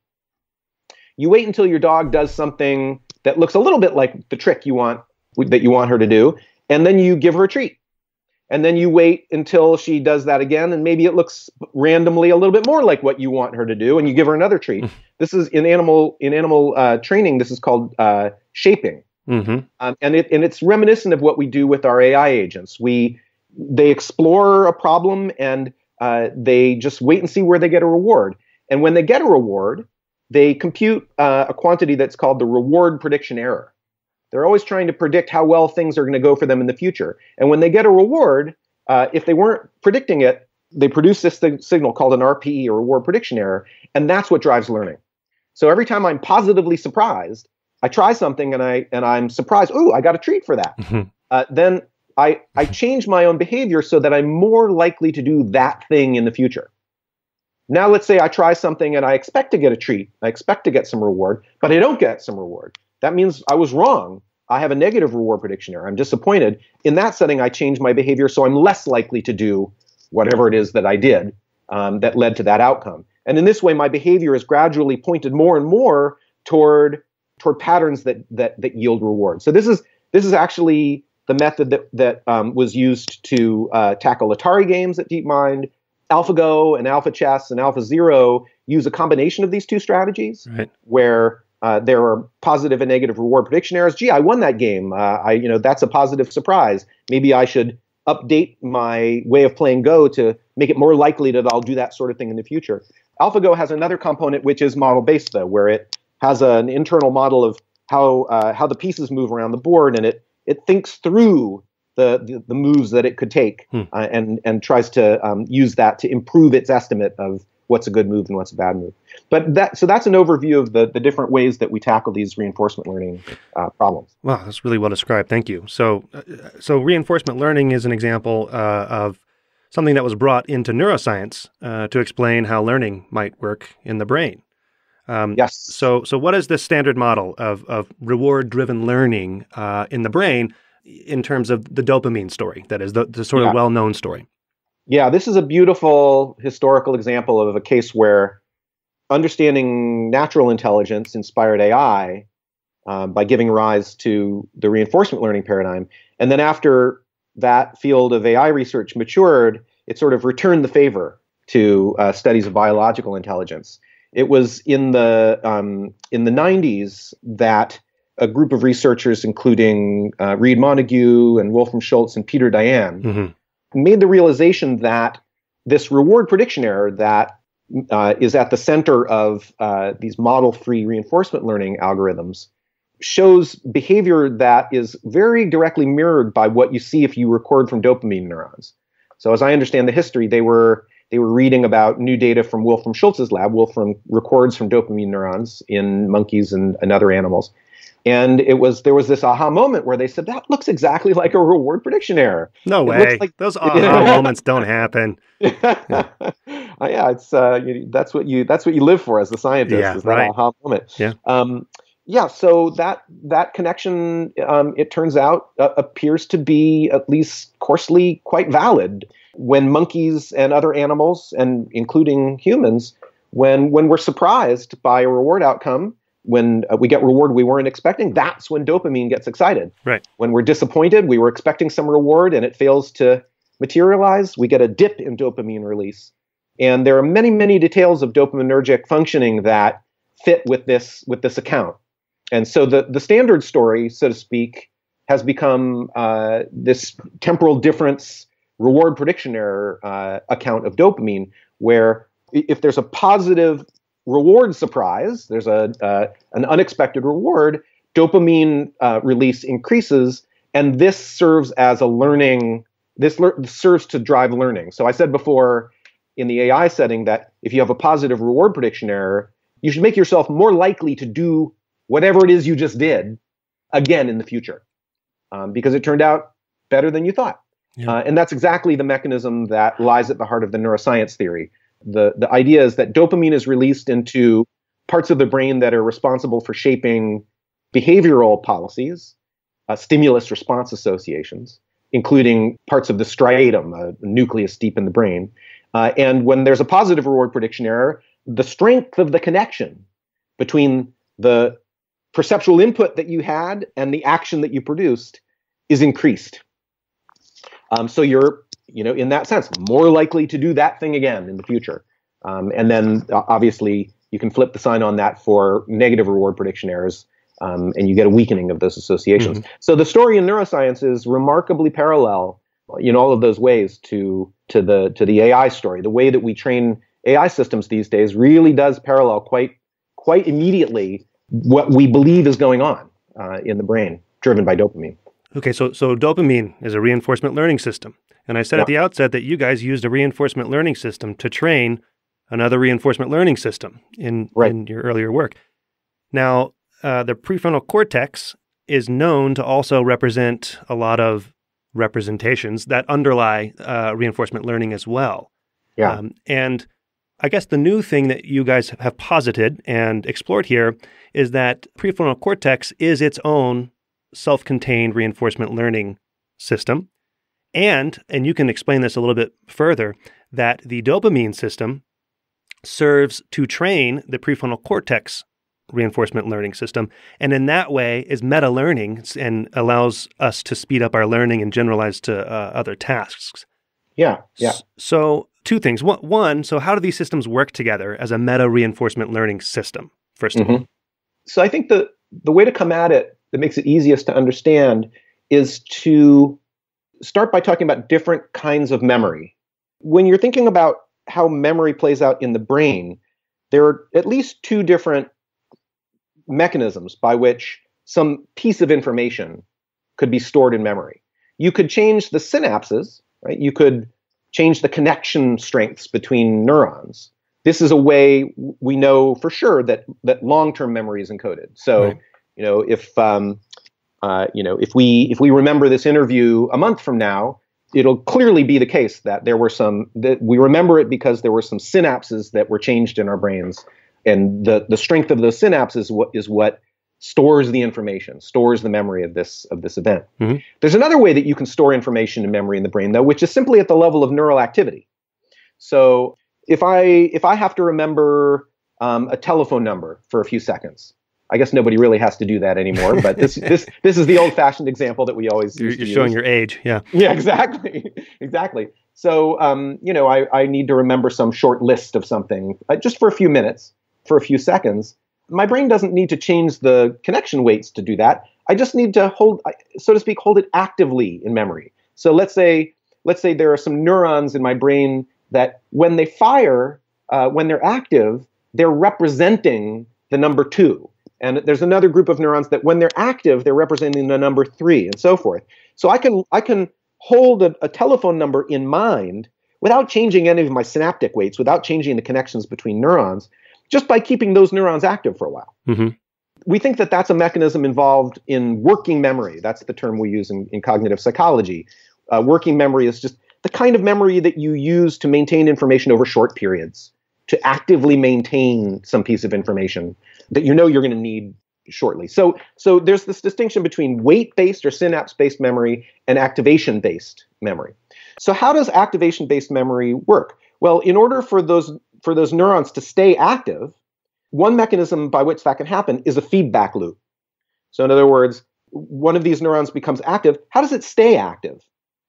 You wait until your dog does something that looks a little bit like the trick you want that you want her to do, and then you give her a treat. And then you wait until she does that again, and maybe it looks randomly a little bit more like what you want her to do, and you give her another treat. *laughs* this is in animal in animal uh, training. This is called uh, shaping, mm-hmm. um, and it and it's reminiscent of what we do with our AI agents. We they explore a problem and uh, they just wait and see where they get a reward. And when they get a reward, they compute uh, a quantity that's called the reward prediction error. They're always trying to predict how well things are going to go for them in the future. And when they get a reward, uh, if they weren't predicting it, they produce this thing, signal called an RPE or reward prediction error, and that's what drives learning. So every time I'm positively surprised, I try something and I and I'm surprised. Oh, I got a treat for that. Mm-hmm. Uh, then I I change my own behavior so that I'm more likely to do that thing in the future. Now, let's say I try something and I expect to get a treat, I expect to get some reward, but I don't get some reward. That means I was wrong. I have a negative reward prediction error. I'm disappointed. In that setting, I change my behavior so I'm less likely to do whatever it is that I did um, that led to that outcome. And in this way, my behavior is gradually pointed more and more toward toward patterns that that that yield reward. So this is this is actually the method that that um, was used to uh, tackle Atari games at DeepMind. AlphaGo and AlphaChess and AlphaZero use a combination of these two strategies, right. where uh, there are positive and negative reward prediction errors. Gee, I won that game. Uh, I, you know, that's a positive surprise. Maybe I should update my way of playing Go to make it more likely that I'll do that sort of thing in the future. AlphaGo has another component which is model based, though, where it has an internal model of how uh, how the pieces move around the board, and it it thinks through the, the, the moves that it could take hmm. uh, and and tries to um, use that to improve its estimate of what's a good move and what's a bad move. But that so that's an overview of the the different ways that we tackle these reinforcement learning uh, problems. Wow, that's really well described. Thank you. So uh, so reinforcement learning is an example uh, of something that was brought into neuroscience uh, to explain how learning might work in the brain. Um, yes. So so what is the standard model of of reward driven learning uh, in the brain? In terms of the dopamine story, that is the, the sort yeah. of well known story. Yeah, this is a beautiful historical example of a case where understanding natural intelligence inspired AI um, by giving rise to the reinforcement learning paradigm. And then after that field of AI research matured, it sort of returned the favor to uh, studies of biological intelligence. It was in the um, in the 90s that a group of researchers, including uh, Read Montague and Wolfram Schultz and Peter Dayan, mm-hmm. made the realization that this reward prediction error that uh, is at the center of uh, these model free reinforcement learning algorithms shows behavior that is very directly mirrored by what you see if you record from dopamine neurons. So, as I understand the history, they were they were reading about new data from Wolfram Schultz's lab. Wolfram records from dopamine neurons in monkeys and, and other animals And it was there was this aha moment where they said that looks exactly like a reward prediction error. No It way. like- Those *laughs* aha moments don't happen. yeah, *laughs* yeah it's uh, you, that's what you that's what you live for as a scientist Yeah, is that right. aha moment. Yeah. Um, yeah. So that that connection, um, it turns out, uh, appears to be at least coarsely quite valid when monkeys and other animals, and including humans, when when we're surprised by a reward outcome. When uh, we get reward we weren't expecting, that's when dopamine gets excited. Right. When we're disappointed, we were expecting some reward and it fails to materialize, we get a dip in dopamine release. And there are many, many details of dopaminergic functioning that fit with this with this account. And so the the standard story, so to speak, has become uh, this temporal difference reward prediction error uh, account of dopamine, where if there's a positive reward surprise, there's a uh, an unexpected reward, dopamine uh, release increases, and this serves as a learning. This lear- serves to drive learning. So I said before in the AI setting that if you have a positive reward prediction error, you should make yourself more likely to do whatever it is you just did again in the future, um, because it turned out better than you thought. Yeah. Uh, and that's exactly the mechanism that lies at the heart of the neuroscience theory. The, the idea is that dopamine is released into parts of the brain that are responsible for shaping behavioral policies, uh, stimulus response associations, including parts of the striatum, a nucleus deep in the brain. Uh, and when there's a positive reward prediction error, the strength of the connection between the perceptual input that you had and the action that you produced is increased. Um, so you're, you know, in that sense, more likely to do that thing again in the future. Um, and then uh, obviously you can flip the sign on that for negative reward prediction errors, um, and you get a weakening of those associations. So the story in neuroscience is remarkably parallel in all of those ways to to the to the AI story. The way that we train AI systems these days really does parallel quite quite immediately what we believe is going on uh, in the brain, driven by dopamine. Okay, so so dopamine is a reinforcement learning system. And I said at the outset that you guys used a reinforcement learning system to train another reinforcement learning system in, Right. in your earlier work. Now, uh, the prefrontal cortex is known to also represent a lot of representations that underlie uh, reinforcement learning as well. Yeah. Um, and I guess the new thing that you guys have posited and explored here is that prefrontal cortex is its own self-contained reinforcement learning system. And and you can explain this a little bit further that the dopamine system serves to train the prefrontal cortex reinforcement learning system and in that way is meta learning and allows us to speed up our learning and generalize to uh, other tasks. Yeah. Yeah. So, two things. One, so how do these systems work together as a meta reinforcement learning system? 1st of all, Mhm. So I think the the way to come at it that makes it easiest to understand is to start by talking about different kinds of memory. When you're thinking about how memory plays out in the brain, there are at least two different mechanisms by which some piece of information could be stored in memory. You could change the synapses, right? You could change the connection strengths between neurons. This is a way we know for sure that that long-term memory is encoded. So, Right. you know, if um, uh, you know, if we if we remember this interview a month from now, it'll clearly be the case that there were some that we remember it because there were some synapses that were changed in our brains, and the the strength of those synapses what is what stores the information, stores the memory of this of this event. Mhm. There's another way that you can store information and memory in the brain, though, which is simply at the level of neural activity. So if I if I have to remember um, a telephone number for a few seconds, I guess nobody really has to do that anymore. But this *laughs* this this is the old fashioned example that we always you're, you're showing your age. Yeah. Yeah, exactly, *laughs* exactly. So, um, you know, I, I need to remember some short list of something uh, just for a few minutes, for a few seconds. My brain doesn't need to change the connection weights to do that. I just need to hold, so to speak, hold it actively in memory. So let's say, let's say there are some neurons in my brain that, when they fire, uh, when they're active, they're representing the number two. And there's another group of neurons that, when they're active, they're representing the number three, and so forth. So I can I can hold a, a telephone number in mind without changing any of my synaptic weights, without changing the connections between neurons, just by keeping those neurons active for a while. hmm we think that that's a mechanism involved in working memory. That's the term we use in, in cognitive psychology. Uh, working memory is just the kind of memory that you use to maintain information over short periods, to actively maintain some piece of information that you know you're going to need shortly. So, so there's this distinction between weight-based or synapse-based memory and activation-based memory. So, how does activation-based memory work? Well, in order for those for those neurons to stay active, one mechanism by which that can happen is a feedback loop. So, in other words, one of these neurons becomes active. How does it stay active?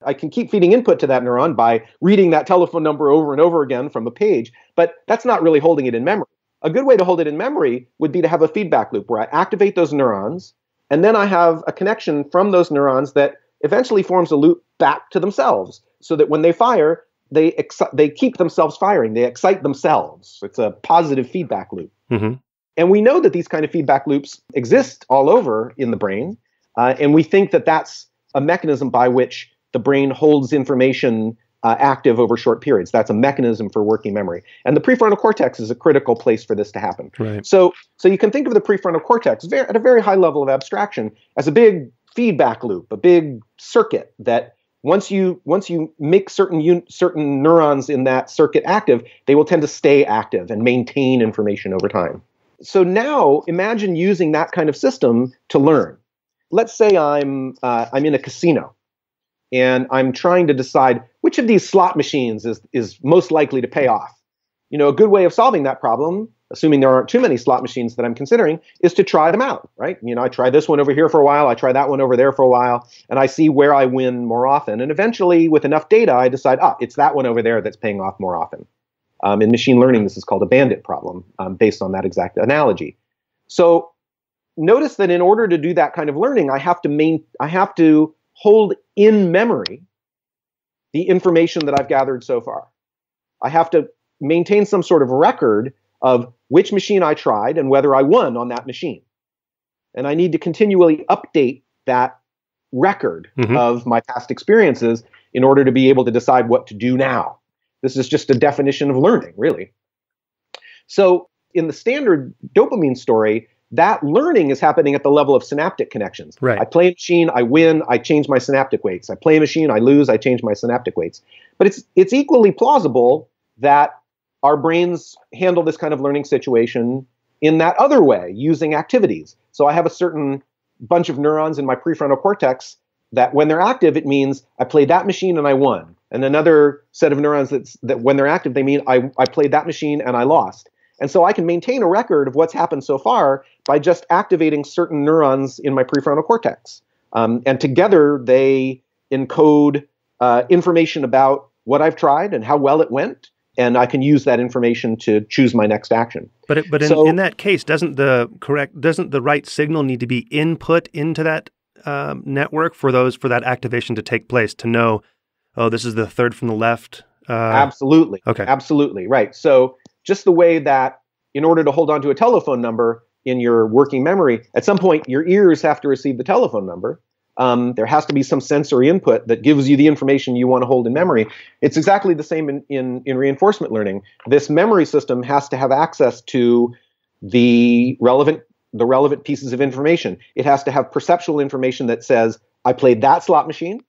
I can keep feeding input to that neuron by reading that telephone number over and over again from a page, but that's not really holding it in memory. A good way to hold it in memory would be to have a feedback loop where I activate those neurons, and then I have a connection from those neurons that eventually forms a loop back to themselves so that when they fire, they, exci- they keep themselves firing, they excite themselves. It's a positive feedback loop. Mm-hmm. And we know that these kind of feedback loops exist all over in the brain. Uh, and we think that that's a mechanism by which the brain holds information uh, active over short periods. That's a mechanism for working memory. And the prefrontal cortex is a critical place for this to happen. Right. So, so you can think of the prefrontal cortex very, at a very high level of abstraction as a big feedback loop, a big circuit that once you once you make certain un, certain neurons in that circuit active, they will tend to stay active and maintain information over time. So now imagine using that kind of system to learn. Let's say I'm uh, I'm in a casino and I'm trying to decide which of these slot machines is, is most likely to pay off. You know, a good way of solving that problem, assuming there aren't too many slot machines that I'm considering, is to try them out, right? You know, I try this one over here for a while, I try that one over there for a while, and I see where I win more often. And eventually, with enough data, I decide, ah, it's that one over there that's paying off more often. Um, in machine learning, this is called a bandit problem, um, based on that exact analogy. So notice that in order to do that kind of learning, I have to main, I have to hold in memory the information that I've gathered so far. I have to maintain some sort of record of which machine I tried and whether I won on that machine. And I need to continually update that record mm-hmm. of my past experiences in order to be able to decide what to do now. This is just a definition of learning, really. So, in the standard dopamine story, that learning is happening at the level of synaptic connections. Right. I play a machine, I win, I change my synaptic weights. I play a machine, I lose, I change my synaptic weights. But it's it's equally plausible that our brains handle this kind of learning situation in that other way, using activities. So I have a certain bunch of neurons in my prefrontal cortex that when they're active, it means I played that machine and I won. And another set of neurons that's, that when they're active, they mean I, I played that machine and I lost. And so I can maintain a record of what's happened so far by just activating certain neurons in my prefrontal cortex. Um, and together they encode uh, information about what I've tried and how well it went. And I can use that information to choose my next action. But it, but in, so, in that case, doesn't the correct doesn't the right signal need to be input into that um, network for those for that activation to take place to know, oh, this is the third from the left. Uh, absolutely. Okay. Absolutely right. So just the way that in order to hold on to a telephone number in your working memory, at some point your ears have to receive the telephone number. Um, there has to be some sensory input that gives you the information you want to hold in memory. It's exactly the same in, in, in reinforcement learning. This memory system has to have access to the relevant the relevant pieces of information. It has to have perceptual information that says, I played that slot machine.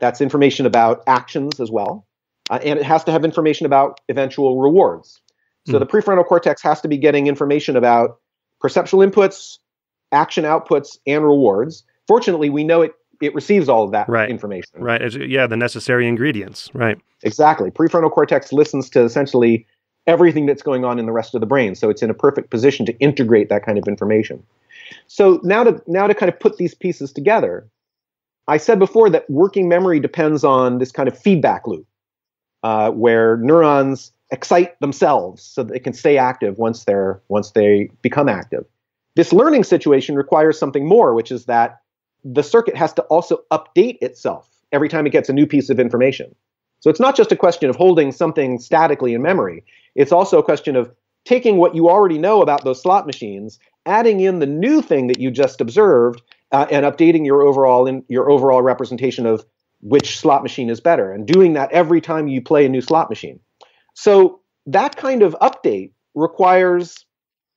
That's information about actions as well. Uh, and it has to have information about eventual rewards. So mm. the prefrontal cortex has to be getting information about perceptual inputs, action outputs, and rewards. Fortunately, we know it it receives all of that right. information. Right. Yeah, the necessary ingredients. Right. Exactly. Prefrontal cortex listens to essentially everything that's going on in the rest of the brain, so it's in a perfect position to integrate that kind of information. So now to now to kind of put these pieces together, I said before that working memory depends on this kind of feedback loop, uh, where neurons excite themselves so that they can stay active once they're once they become active. This learning situation requires something more, which is that the circuit has to also update itself every time it gets a new piece of information. So it's not just a question of holding something statically in memory. It's also a question of taking what you already know about those slot machines, adding in the new thing that you just observed, uh, and updating your overall in, your overall representation of which slot machine is better, and doing that every time you play a new slot machine. So that kind of update requires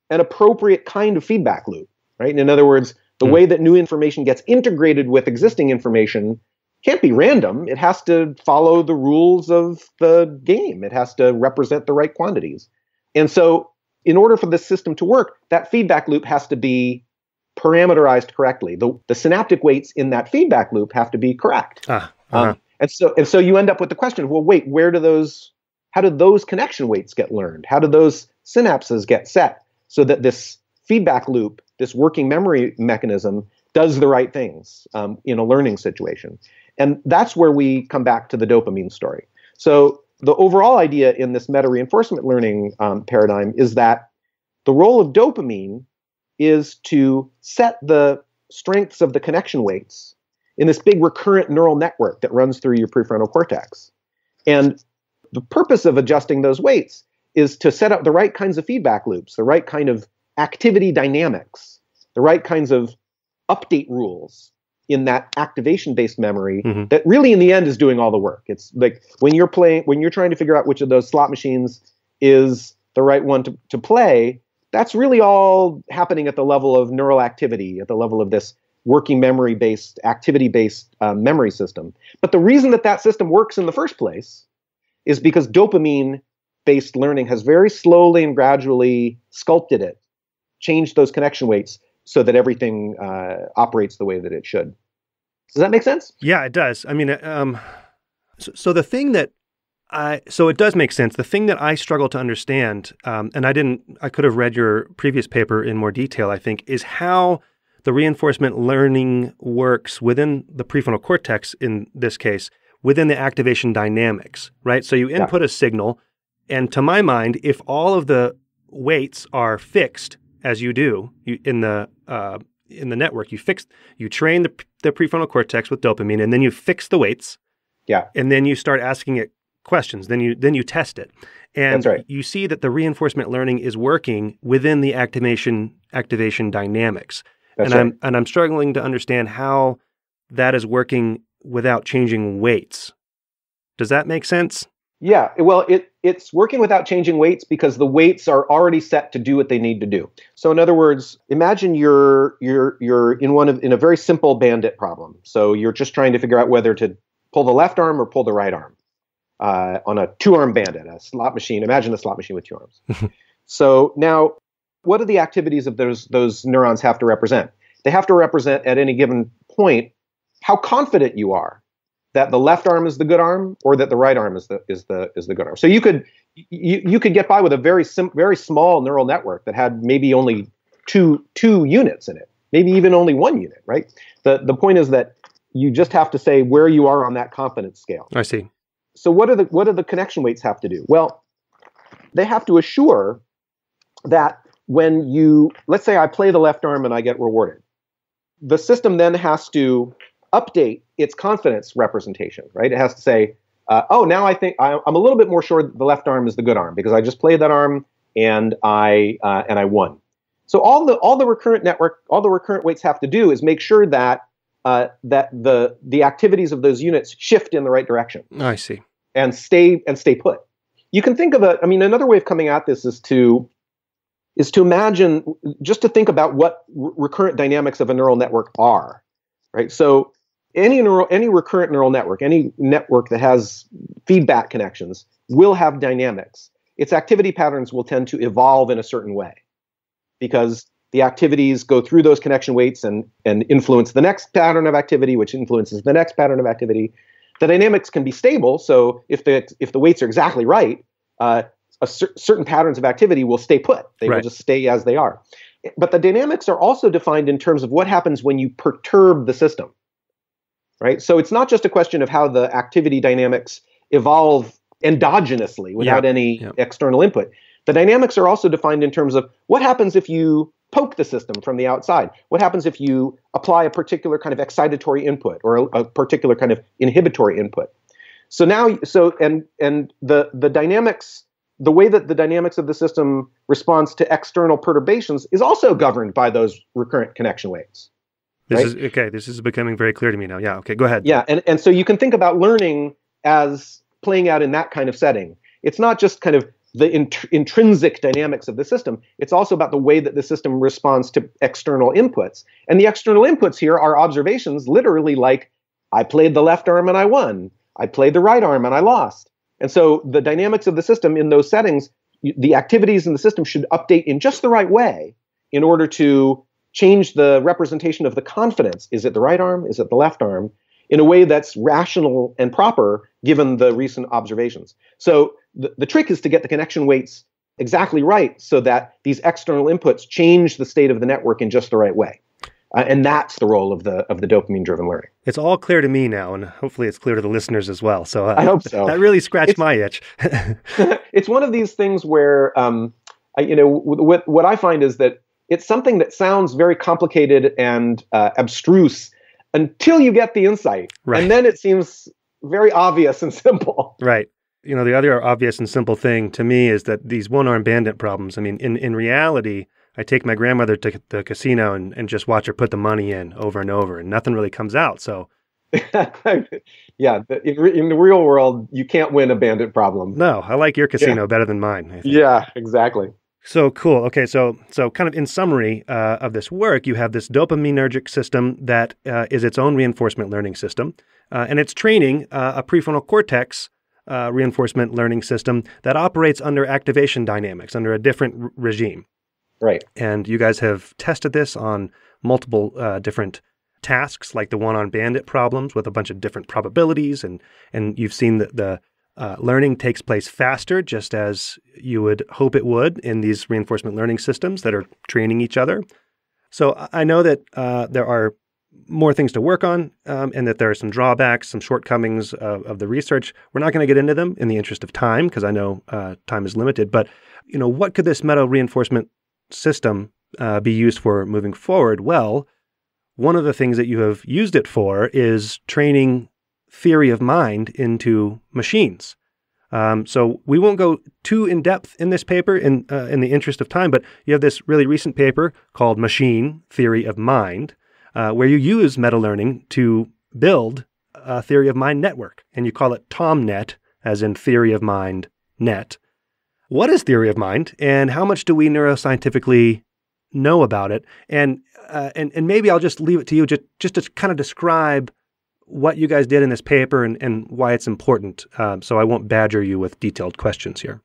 an appropriate kind of feedback loop. right? In other words, the mm. way that new information gets integrated with existing information can't be random. It has to follow the rules of the game. It has to represent the right quantities. And so, in order for the system to work, that feedback loop has to be parameterized correctly. The, the synaptic weights in that feedback loop have to be correct. Ah, uh-huh. um, and so, and so you end up with the question: Well, wait, where do those? How do those connection weights get learned? How do those synapses get set so that this feedback loop, this working memory mechanism, does the right things um, in a learning situation? And that's where we come back to the dopamine story. So the overall idea in this meta reinforcement learning um, paradigm is that the role of dopamine is to set the strengths of the connection weights in this big recurrent neural network that runs through your prefrontal cortex. And the purpose of adjusting those weights is to set up the right kinds of feedback loops, the right kind of activity dynamics, the right kinds of update rules in that activation based memory mm-hmm. that really in the end is doing all the work. It's like when you're playing when you're trying to figure out which of those slot machines is the right one to, to play, that's really all happening at the level of neural activity, at the level of this working memory based, activity based um, memory system. But the reason that that system works in the first place is because dopamine based learning has very slowly and gradually sculpted it, changed those connection weights so that everything uh, operates the way that it should. Does that make sense? Yeah, it does. I mean, uh, um, so, so, the thing that I so it does make sense. The thing that I struggle to understand, um, and I didn't, I could have read your previous paper in more detail. I think is how the reinforcement learning works within the prefrontal cortex. In this case, within the activation dynamics, right? So you input yeah. a signal, and to my mind, if all of the weights are fixed as you do you, in the uh, in the network. You fix, you train the, the prefrontal cortex with dopamine, and then you fix the weights. Yeah. And then you start asking it questions. Then you then you test it, and right. you see that the reinforcement learning is working within the activation activation dynamics. That's and right. I'm and I'm struggling to understand how that is working without changing weights. Does that make sense? Yeah, well, it it's working without changing weights because the weights are already set to do what they need to do. So, in other words, imagine you're you're you're in one of in a very simple bandit problem. So you're just trying to figure out whether to pull the left arm or pull the right arm uh, on a two-arm bandit, a slot machine. Imagine a slot machine with two arms. *laughs* so now, what do the activities of those those neurons have to represent? They have to represent at any given point how confident you are that the left arm is the good arm or that the right arm is the is the is the good arm. So you could you, you could get by with a very sim- very small neural network that had maybe only two two units in it, maybe even only one unit, right? The the point is that you just have to say where you are on that confidence scale. I see. So what are the what do the connection weights have to do? Well, they have to assure that when you let's say I play the left arm and I get rewarded, the system then has to update its confidence representation, right? It has to say, uh, oh, now I think I, am a little bit more sure the left arm is the good arm because I just played that arm and I uh, and I won. So all the all the recurrent network, all the recurrent weights have to do is make sure that uh, that the the activities of those units shift in the right direction. I see. And stay and stay put. You can think of it. I mean, another way of coming at this is to is to imagine just to think about what recurrent dynamics of a neural network are, right? So any neural, any recurrent neural network, any network that has feedback connections will have dynamics. Its activity patterns will tend to evolve in a certain way because the activities go through those connection weights and, and influence the next pattern of activity, which influences the next pattern of activity. The dynamics can be stable, so if the if the weights are exactly right, uh, cer- certain patterns of activity will stay put. They right. will just stay as they are. But the dynamics are also defined in terms of what happens when you perturb the system right? So it's not just a question of how the activity dynamics evolve endogenously without any external input. The dynamics are also defined in terms of what happens if you poke the system from the outside? What happens if you apply a particular kind of excitatory input or a, a particular kind of inhibitory input? So now, so and and the the dynamics, the way that the dynamics of the system responds to external perturbations is also governed by those recurrent connection weights. This right? is okay. This is becoming very clear to me now. Yeah. Okay. Go ahead. Yeah, and and so you can think about learning as playing out in that kind of setting. It's not just kind of the int- intrinsic dynamics of the system. It's also about the way that the system responds to external inputs. And the external inputs here are observations, literally like, I played the left arm and I won. I played the right arm and I lost. And so the dynamics of the system in those settings, the activities in the system should update in just the right way in order to change the representation of the confidence. Is it the right arm? Is it the left arm? In a way that's rational and proper given the recent observations. So the, the trick is to get the connection weights exactly right so that these external inputs change the state of the network in just the right way. Uh, and that's the role of the of the dopamine driven learning. It's all clear to me now, and hopefully it's clear to the listeners as well. So uh, I hope so. That really scratched it's, my itch. *laughs* *laughs* it's one of these things where, um, I, you know, what what I find is that it's something that sounds very complicated and uh, abstruse until you get the insight, right. and then it seems very obvious and *laughs* simple. Right. You know, the other obvious and simple thing to me is that these one arm bandit problems, I mean, in, in reality, I take my grandmother to the casino and, and just watch her put the money in over and over, and nothing really comes out. So, *laughs* yeah, in, in, the real world, you can't win a bandit problem. No, I like your casino yeah. better than mine. Yeah, exactly. So cool. Okay, so so kind of in summary uh, of this work, you have this dopaminergic system that uh, is its own reinforcement learning system, uh, and it's training uh, a prefrontal cortex uh, reinforcement learning system that operates under activation dynamics, under a different r- regime. Right. And you guys have tested this on multiple uh, different tasks, like the one on bandit problems with a bunch of different probabilities, and and you've seen that the uh, learning takes place faster, just as you would hope it would in these reinforcement learning systems that are training each other. So I know that uh, there are more things to work on, um, and that there are some drawbacks, some shortcomings of, of the research. We're not going to get into them in the interest of time because I know uh, time is limited. But you know, what could this meta reinforcement system uh, be used for moving forward? Well, one of the things that you have used it for is training theory of mind into machines. Um, so we won't go too in depth in this paper in uh, in the interest of time, but you have this really recent paper called Machine Theory of Mind, uh, where you use meta learning to build a theory of mind network, and you call it TOMNet, as in theory of mind net. What is theory of mind, and how much do we neuroscientifically know about it? And uh, and and maybe I'll just leave it to you just just to kind of describe what you guys did in this paper and, and why it's important. Um, so I won't badger you with detailed questions here.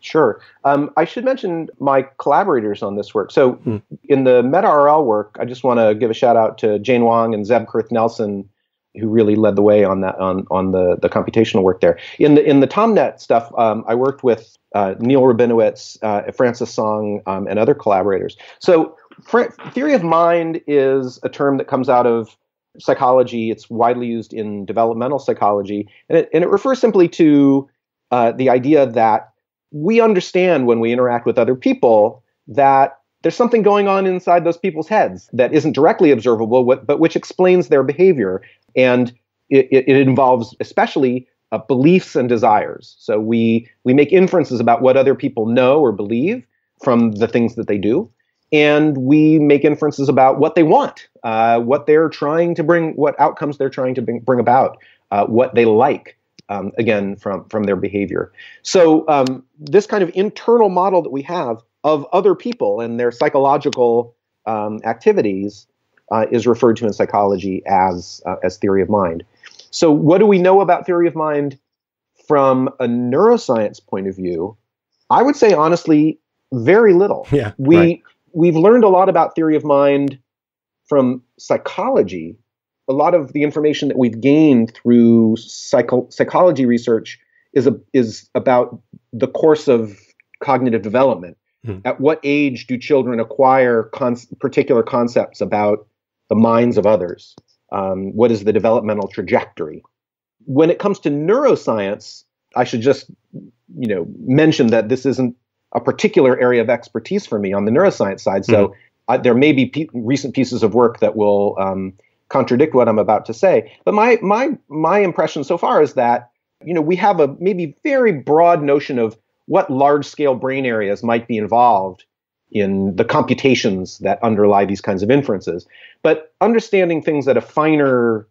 Sure. Um, I should mention my collaborators on this work. So, hmm. in the Meta RL work, I just want to give a shout out to Jane Wang and Zeb Kurth Nelson, who really led the way on that on on the the computational work there. In the in the TOMNet stuff, um, I worked with uh, Neil Rabinowitz, uh, Francis Song, um, and other collaborators. So, fr- theory of mind is a term that comes out of psychology. It's widely used in developmental psychology, and it, and it refers simply to uh, the idea that we understand when we interact with other people that there's something going on inside those people's heads that isn't directly observable, but which explains their behavior. And it, it involves especially uh, beliefs and desires. So we we make inferences about what other people know or believe from the things that they do, and we make inferences about what they want, uh, what they're trying to bring, what outcomes they're trying to bring, bring about, uh, what they like um, again from from their behavior. So um, this kind of internal model that we have of other people and their psychological um, activities uh, is referred to in psychology as uh, as theory of mind. So what do we know about theory of mind from a neuroscience point of view? I would say honestly, very little. Yeah, we right. We've learned a lot about theory of mind from psychology a lot of the information that we've gained through psycho- psychology research is a, is about the course of cognitive development. Hmm. At what age do children acquire con- particular concepts about the minds of others? Um, what is the developmental trajectory? When it comes to neuroscience, I should just you know mention that this isn't a particular area of expertise for me on the neuroscience side. So hmm. I, there may be pe- recent pieces of work that will um, contradict what I'm about to say. But my my my impression so far is that you know we have a maybe very broad notion of what large scale brain areas might be involved in the computations that underlie these kinds of inferences. But understanding things at a finer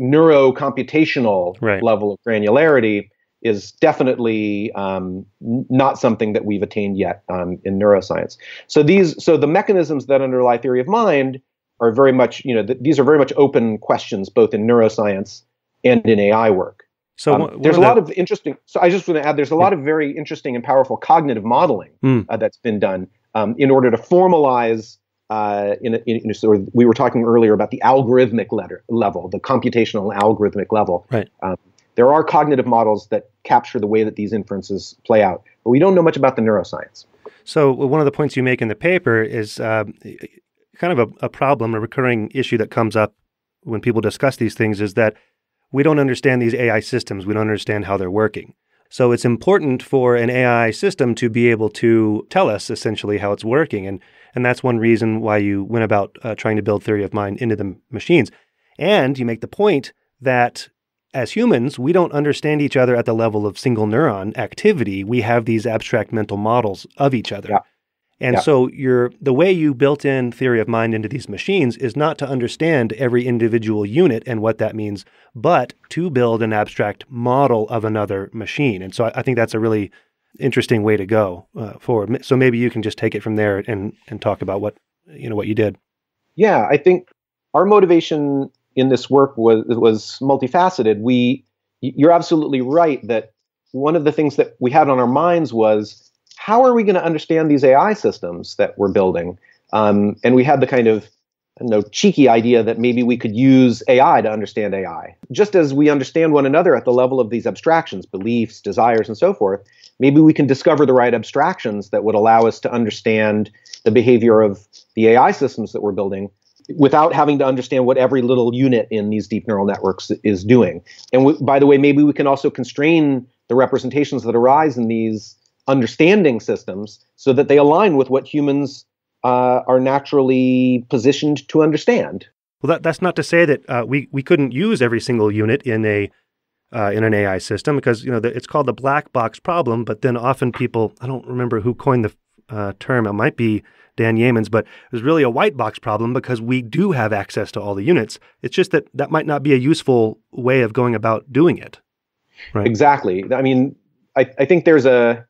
neurocomputational right. level of granularity is definitely um, not something that we've attained yet um, in neuroscience. So these, so the mechanisms that underlie theory of mind are very much, you know, th- these are very much open questions, both in neuroscience and in AI work. So um, there's a lot of interesting. So I just want to add, there's a lot of very interesting and powerful cognitive modeling mm. uh, that's been done um, in order to formalize. Uh, in, in, in so we were talking earlier about the algorithmic letter, level, the computational algorithmic level. Right. There are cognitive models that capture the way that these inferences play out, but we don't know much about the neuroscience. So one of the points you make in the paper is uh, kind of a, a problem, a recurring issue that comes up when people discuss these things is that we don't understand these AI systems. We don't understand how they're working. So it's important for an AI system to be able to tell us essentially how it's working. And, and that's one reason why you went about uh, trying to build theory of mind into the machines. And you make the point that as humans, we don't understand each other at the level of single neuron activity. We have these abstract mental models of each other. Yeah. And yeah. so your the way you built in theory of mind into these machines is not to understand every individual unit and what that means, but to build an abstract model of another machine. And so I, I think that's a really interesting way to go uh, forward. So maybe you can just take it from there and and talk about what you know what you did. Yeah, I think our motivation in this work was was multifaceted. We, you're absolutely right that one of the things that we had on our minds was how are we going to understand these AI systems that we're building? Um, and we had the kind of know, cheeky idea that maybe we could use AI to understand AI. Just as we understand one another at the level of these abstractions, beliefs, desires, and so forth, maybe we can discover the right abstractions that would allow us to understand the behavior of the AI systems that we're building without having to understand what every little unit in these deep neural networks is doing. And w- by the way, maybe we can also constrain the representations that arise in these understanding systems so that they align with what humans uh, are naturally positioned to understand. Well, that, that's not to say that uh, we we couldn't use every single unit in a uh, in an AI system because you know the, it's called the black box problem. But then often people, I don't remember who coined the uh, term. It might be Dan Yamins, but it was really a white box problem because we do have access to all the units. It's just that that might not be a useful way of going about doing it. Right? Exactly. I mean, I, I think there's a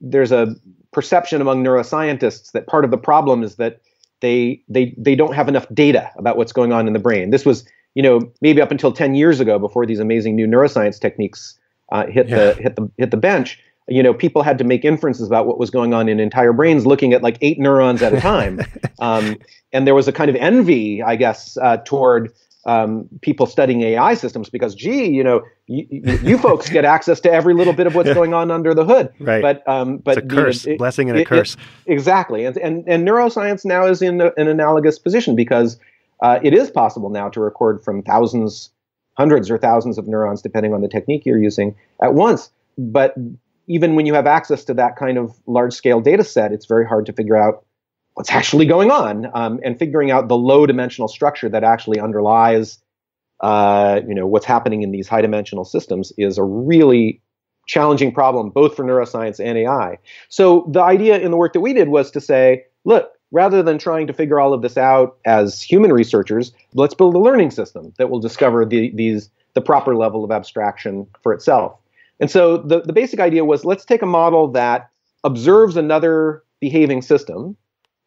there's a perception among neuroscientists that part of the problem is that they they they don't have enough data about what's going on in the brain. This was you know maybe up until 10 years ago before these amazing new neuroscience techniques uh, hit yeah. the hit the hit the bench you know, people had to make inferences about what was going on in entire brains, looking at like eight neurons at a time. *laughs* um, and there was a kind of envy, I guess, uh, toward um, people studying AI systems because, gee, you know, you, you, folks get access to every little bit of what's going on under the hood. Right. But um, but it's a curse, it, blessing and a curse. It, exactly. And, and and neuroscience now is in a, an analogous position because uh, it is possible now to record from thousands, hundreds or thousands of neurons, depending on the technique you're using, at once. But even when you have access to that kind of large scale data set, it's very hard to figure out what's actually going on um, and figuring out the low dimensional structure that actually underlies uh, you know what's happening in these high dimensional systems is a really challenging problem both for neuroscience and AI. So the idea in the work that we did was to say, look, rather than trying to figure all of this out as human researchers, let's build a learning system that will discover the, these the proper level of abstraction for itself. And so the, the basic idea was let's take a model that observes another behaving system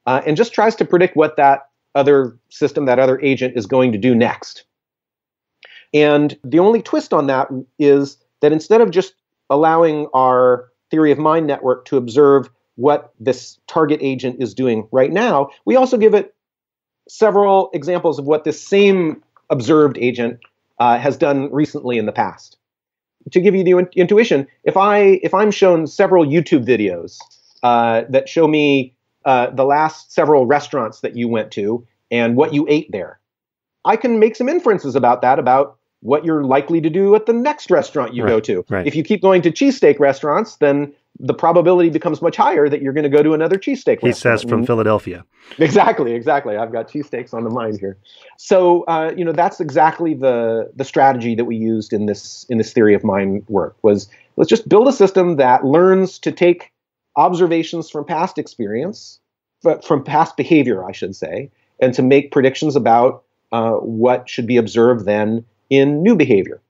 uh, and just tries to predict what that other system, that other agent is going to do next. And the only twist on that is that instead of just allowing our theory of mind network to observe what this target agent is doing right now, we also give it several examples of what this same observed agent uh, has done recently in the past to give you the in- intuition, if I if I'm shown several YouTube videos uh, that show me uh, the last several restaurants that you went to and what you ate there, I can make some inferences about that about what you're likely to do at the next restaurant you right, go to. Right. If you keep going to cheesesteak restaurants, then the probability becomes much higher that you're going to go to another cheesesteak he says from and, Philadelphia. Exactly, exactly. I've got cheesesteaks on the mind here. So, uh, you know, that's exactly the the strategy that we used in this in this theory of mind work was let's just build a system that learns to take observations from past experience, but from past behavior, I should say, and to make predictions about uh, what should be observed then in new behavior.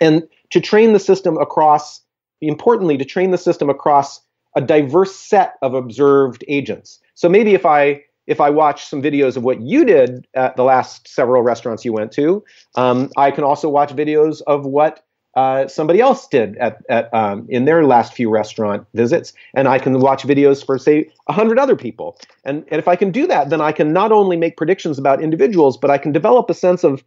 and to train the system across, importantly, to train the system across a diverse set of observed agents. So maybe if I if I watch some videos of what you did at the last several restaurants you went to, um, I can also watch videos of what uh, somebody else did at, at um, in their last few restaurant visits, and I can watch videos for say hundred other people. And, and if I can do that, then I can not only make predictions about individuals, but I can develop a sense of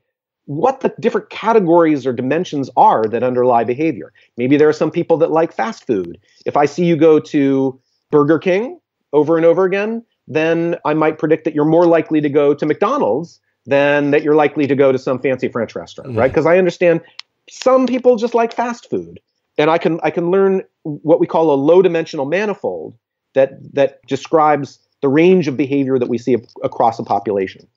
what the different categories or dimensions are that underlie behavior. Maybe there are some people that like fast food. If I see you go to Burger King over and over again, then I might predict that you're more likely to go to McDonald's than that you're likely to go to some fancy French restaurant, mm-hmm. right? Because I understand some people just like fast food. And I can I can learn what we call a low dimensional manifold that that describes the range of behavior that we see across a population.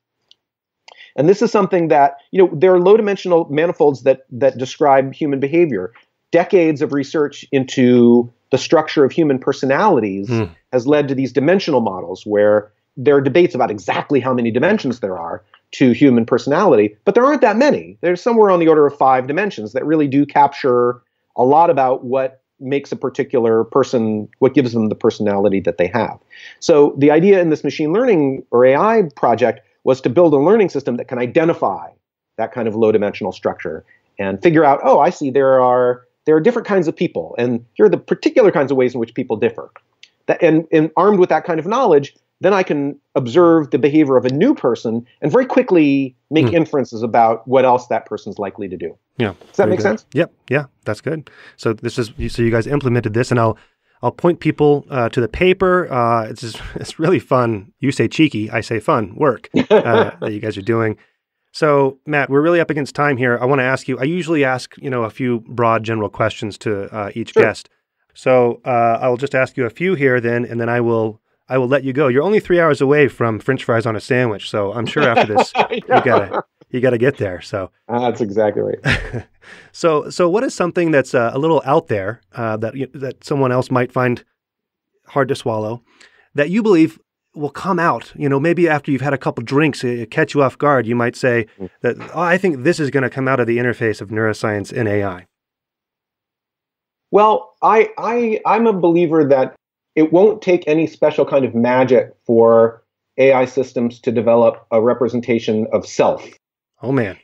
And this is something that, you know, there are low dimensional manifolds that that describe human behavior. Decades of research into the structure of human personalities mm. has led to these dimensional models where there are debates about exactly how many dimensions there are to human personality, but there aren't that many. There's somewhere on the order of five dimensions that really do capture a lot about what makes a particular person, what gives them the personality that they have. So the idea in this machine learning or AI project was to build a learning system that can identify that kind of low dimensional structure and figure out, oh, I see there are there are different kinds of people, and here are the particular kinds of ways in which people differ. That, and, and armed with that kind of knowledge, then I can observe the behavior of a new person and very quickly make mm. inferences about what else that person's likely to do. Yeah. Does that make good. sense? Yep. Yeah, that's good. So this is so you guys implemented this, and I'll I'll point people uh, to the paper. Uh, it's just, *laughs* it's really fun. You say cheeky, I say fun work uh, *laughs* that you guys are doing. So Matt, we're really up against time here. I want to ask you. I usually ask you know a few broad general questions to uh, each sure. guest. So uh, I will just ask you a few here then, and then I will I will let you go. You're only three hours away from French fries on a sandwich, so I'm sure after this *laughs* you gotta you gotta get there. So that's exactly right. *laughs* so so what is something that's uh, a little out there uh, that that someone else might find hard to swallow that you believe will come out? You know, maybe after you've had a couple drinks, it catch you off guard. You might say mm. that oh, I think this is going to come out of the interface of neuroscience and AI. Well, I I I'm a believer that it won't take any special kind of magic for AI systems to develop a representation of self. Oh, man.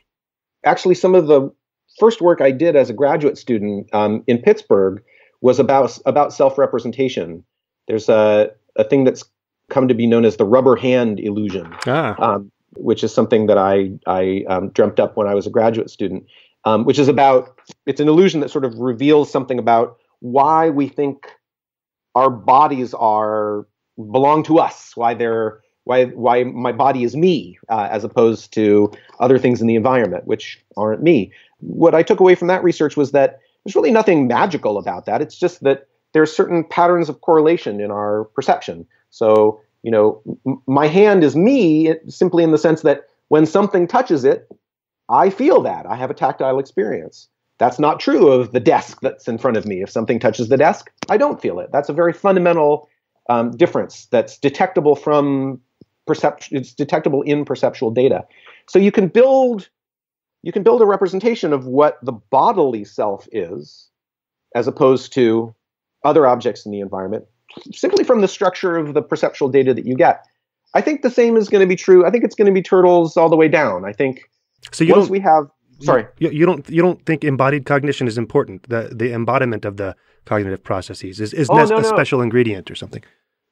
Actually, some of the first work I did as a graduate student um, in Pittsburgh was about, about self representation. There's a, a thing that's come to be known as the rubber hand illusion, ah. um, which is something that I, I um, dreamt up when I was a graduate student, um, which is about it's an illusion that sort of reveals something about why we think our bodies are belong to us. Why they're why why my body is me uh, as opposed to other things in the environment which aren't me. What I took away from that research was that there's really nothing magical about that. It's just that there are certain patterns of correlation in our perception. So you know, m- my hand is me simply in the sense that when something touches it, I feel that I have a tactile experience. That's not true of the desk that's in front of me. If something touches the desk, I don't feel it. That's a very fundamental um, difference that's detectable from perception. It's detectable in perceptual data. So you can build you can build a representation of what the bodily self is, as opposed to other objects in the environment, simply from the structure of the perceptual data that you get. I think the same is going to be true. I think it's going to be turtles all the way down. I think so you once we have sorry you, you, don't you don't think embodied cognition is important the the embodiment of the cognitive processes is, is oh, no, a no. special ingredient or something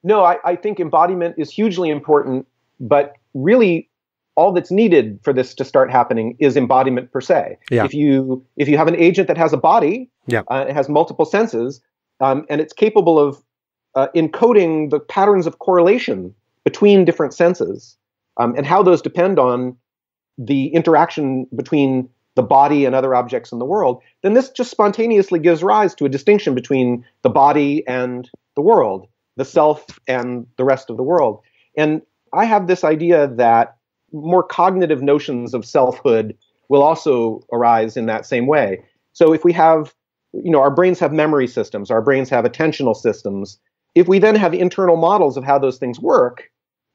no I, I think embodiment is hugely important but really all that's needed for this to start happening is embodiment per se yeah. if you if you have an agent that has a body yeah. Uh, it has multiple senses um, and it's capable of uh, encoding the patterns of correlation between different senses um, and how those depend on the interaction between the body and other objects in the world, then this just spontaneously gives rise to a distinction between the body and the world, the self and the rest of the world. And I have this idea that more cognitive notions of selfhood will also arise in that same way. So if we have, you know, our brains have memory systems, our brains have attentional systems. If we then have internal models of how those things work,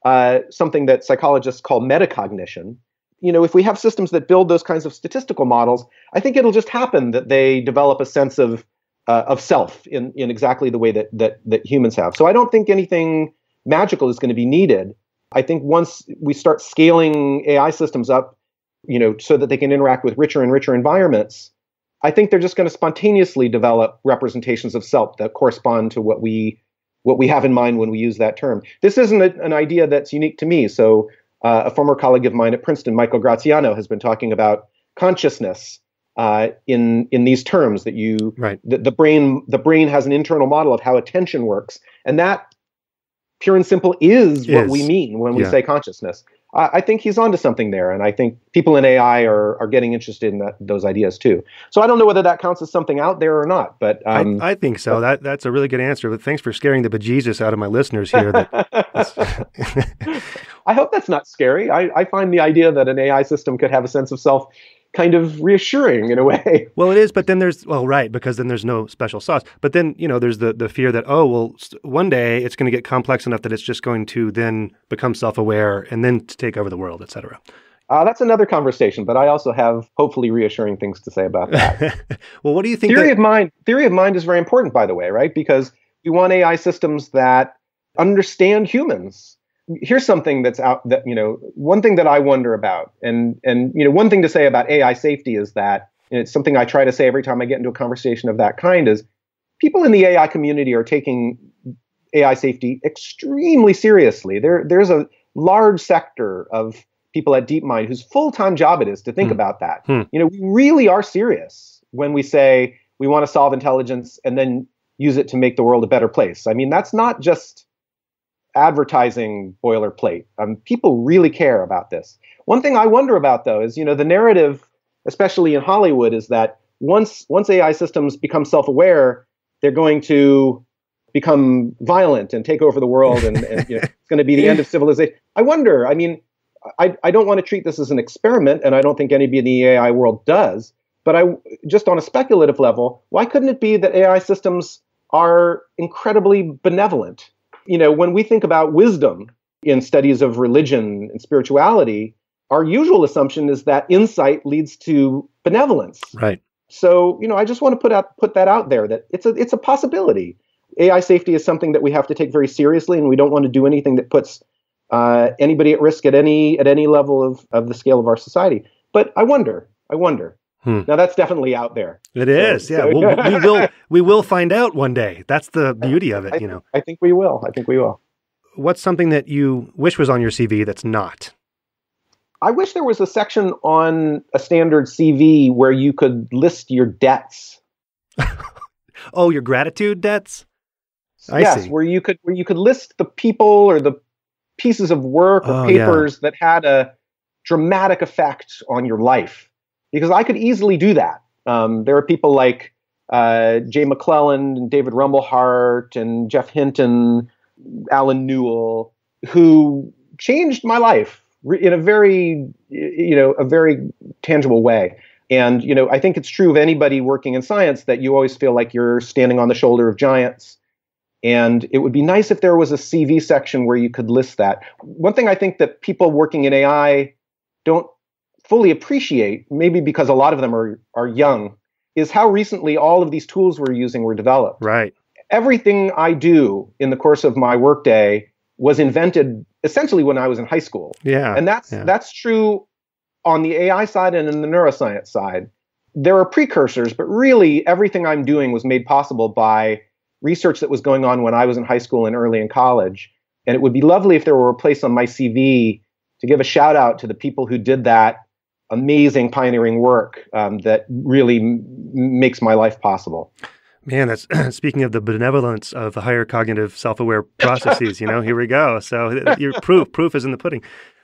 uh, something that psychologists call metacognition, you know, if we have systems that build those kinds of statistical models, I think it'll just happen that they develop a sense of uh, of self in in exactly the way that that that humans have. So I don't think anything magical is going to be needed. I think once we start scaling AI systems up, you know, so that they can interact with richer and richer environments, I think they're just going to spontaneously develop representations of self that correspond to what we what we have in mind when we use that term. This isn't a, an idea that's unique to me. So uh, a former colleague of mine at Princeton, Michael Graziano, has been talking about consciousness uh, in in these terms that you right. the, the brain the brain has an internal model of how attention works, and that pure and simple is, is. what we mean when we yeah. say consciousness. I, I think he's onto something there, and I think people in AI are are getting interested in that, those ideas too. So I don't know whether that counts as something out there or not, but um, I, I, think so. That that's a really good answer. But thanks for scaring the bejesus out of my listeners here. *laughs* *laughs* I hope that's not scary. I, I find the idea that an AI system could have a sense of self kind of reassuring in a way. *laughs* Well, it is, but then there's well, right, because then there's no special sauce. But then you know, there's the the fear that oh, well, one day it's going to get complex enough that it's just going to then become self-aware and then to take over the world, etc. Uh, that's another conversation, but I also have hopefully reassuring things to say about that. *laughs* well, what do you think? Theory that... of mind. Theory of mind is very important, by the way, right? Because we want AI systems that understand humans here's something that's out that you know one thing that I wonder about, and and you know one thing to say about AI safety is that it's something I try to say every time I get into a conversation of that kind is people in the AI community are taking AI safety extremely seriously. There there's a large sector of people at DeepMind whose full-time job it is to think hmm. about that. Hmm. You know, we really are serious when we say we want to solve intelligence and then use it to make the world a better place. I mean, that's not just advertising boilerplate. Um, people really care about this. One thing I wonder about though is, you know, the narrative, especially in Hollywood, is that once once AI systems become self-aware, they're going to become violent and take over the world, and, and you know, *laughs* it's going to be the end of civilization. I wonder. I mean, I, I don't want to treat this as an experiment, and I don't think anybody in the AI world does. But I just on a speculative level, why couldn't it be that AI systems are incredibly benevolent? You know, when we think about wisdom in studies of religion and spirituality, our usual assumption is that insight leads to benevolence. Right. So, you know, I just want to put out put that out there that it's a it's a possibility. AI safety is something that we have to take very seriously, and we don't want to do anything that puts uh, anybody at risk at any at any level of of the scale of our society. But I wonder, I wonder. Hmm. Now that's definitely out there. It is, so, yeah. So, *laughs* we'll, we will we will find out one day. That's the beauty of it, I, you know. I think we will. I think we will. What's something that you wish was on your CV that's not? I wish there was a section on a standard CV where you could list your debts. *laughs* oh, your gratitude debts? I yes, see. where you could where you could list the people or the pieces of work or oh, papers yeah. that had a dramatic effect on your life because I could easily do that. Um, there are people like uh, Jay McClelland and David Rumelhart and Geoff Hinton, Allen Newell, who changed my life in a very, you know, a very tangible way. And you know, I think it's true of anybody working in science that you always feel like you're standing on the shoulder of giants. And it would be nice if there was a CV section where you could list that. One thing I think that people working in AI don't fully appreciate, maybe because a lot of them are are young, is how recently all of these tools we're using were developed. Right. Everything I do in the course of my workday was invented essentially when I was in high school. Yeah. And that's yeah. that's true on the AI side and in the neuroscience side. There are precursors, but really everything I'm doing was made possible by research that was going on when I was in high school and early in college. And it would be lovely if there were a place on my CV to give a shout out to the people who did that amazing pioneering work um, that really m- makes my life possible. Man, that's *clears throat* speaking of the benevolence of the higher cognitive self-aware *laughs* processes. you know, here we go. So your proof, proof is in the pudding.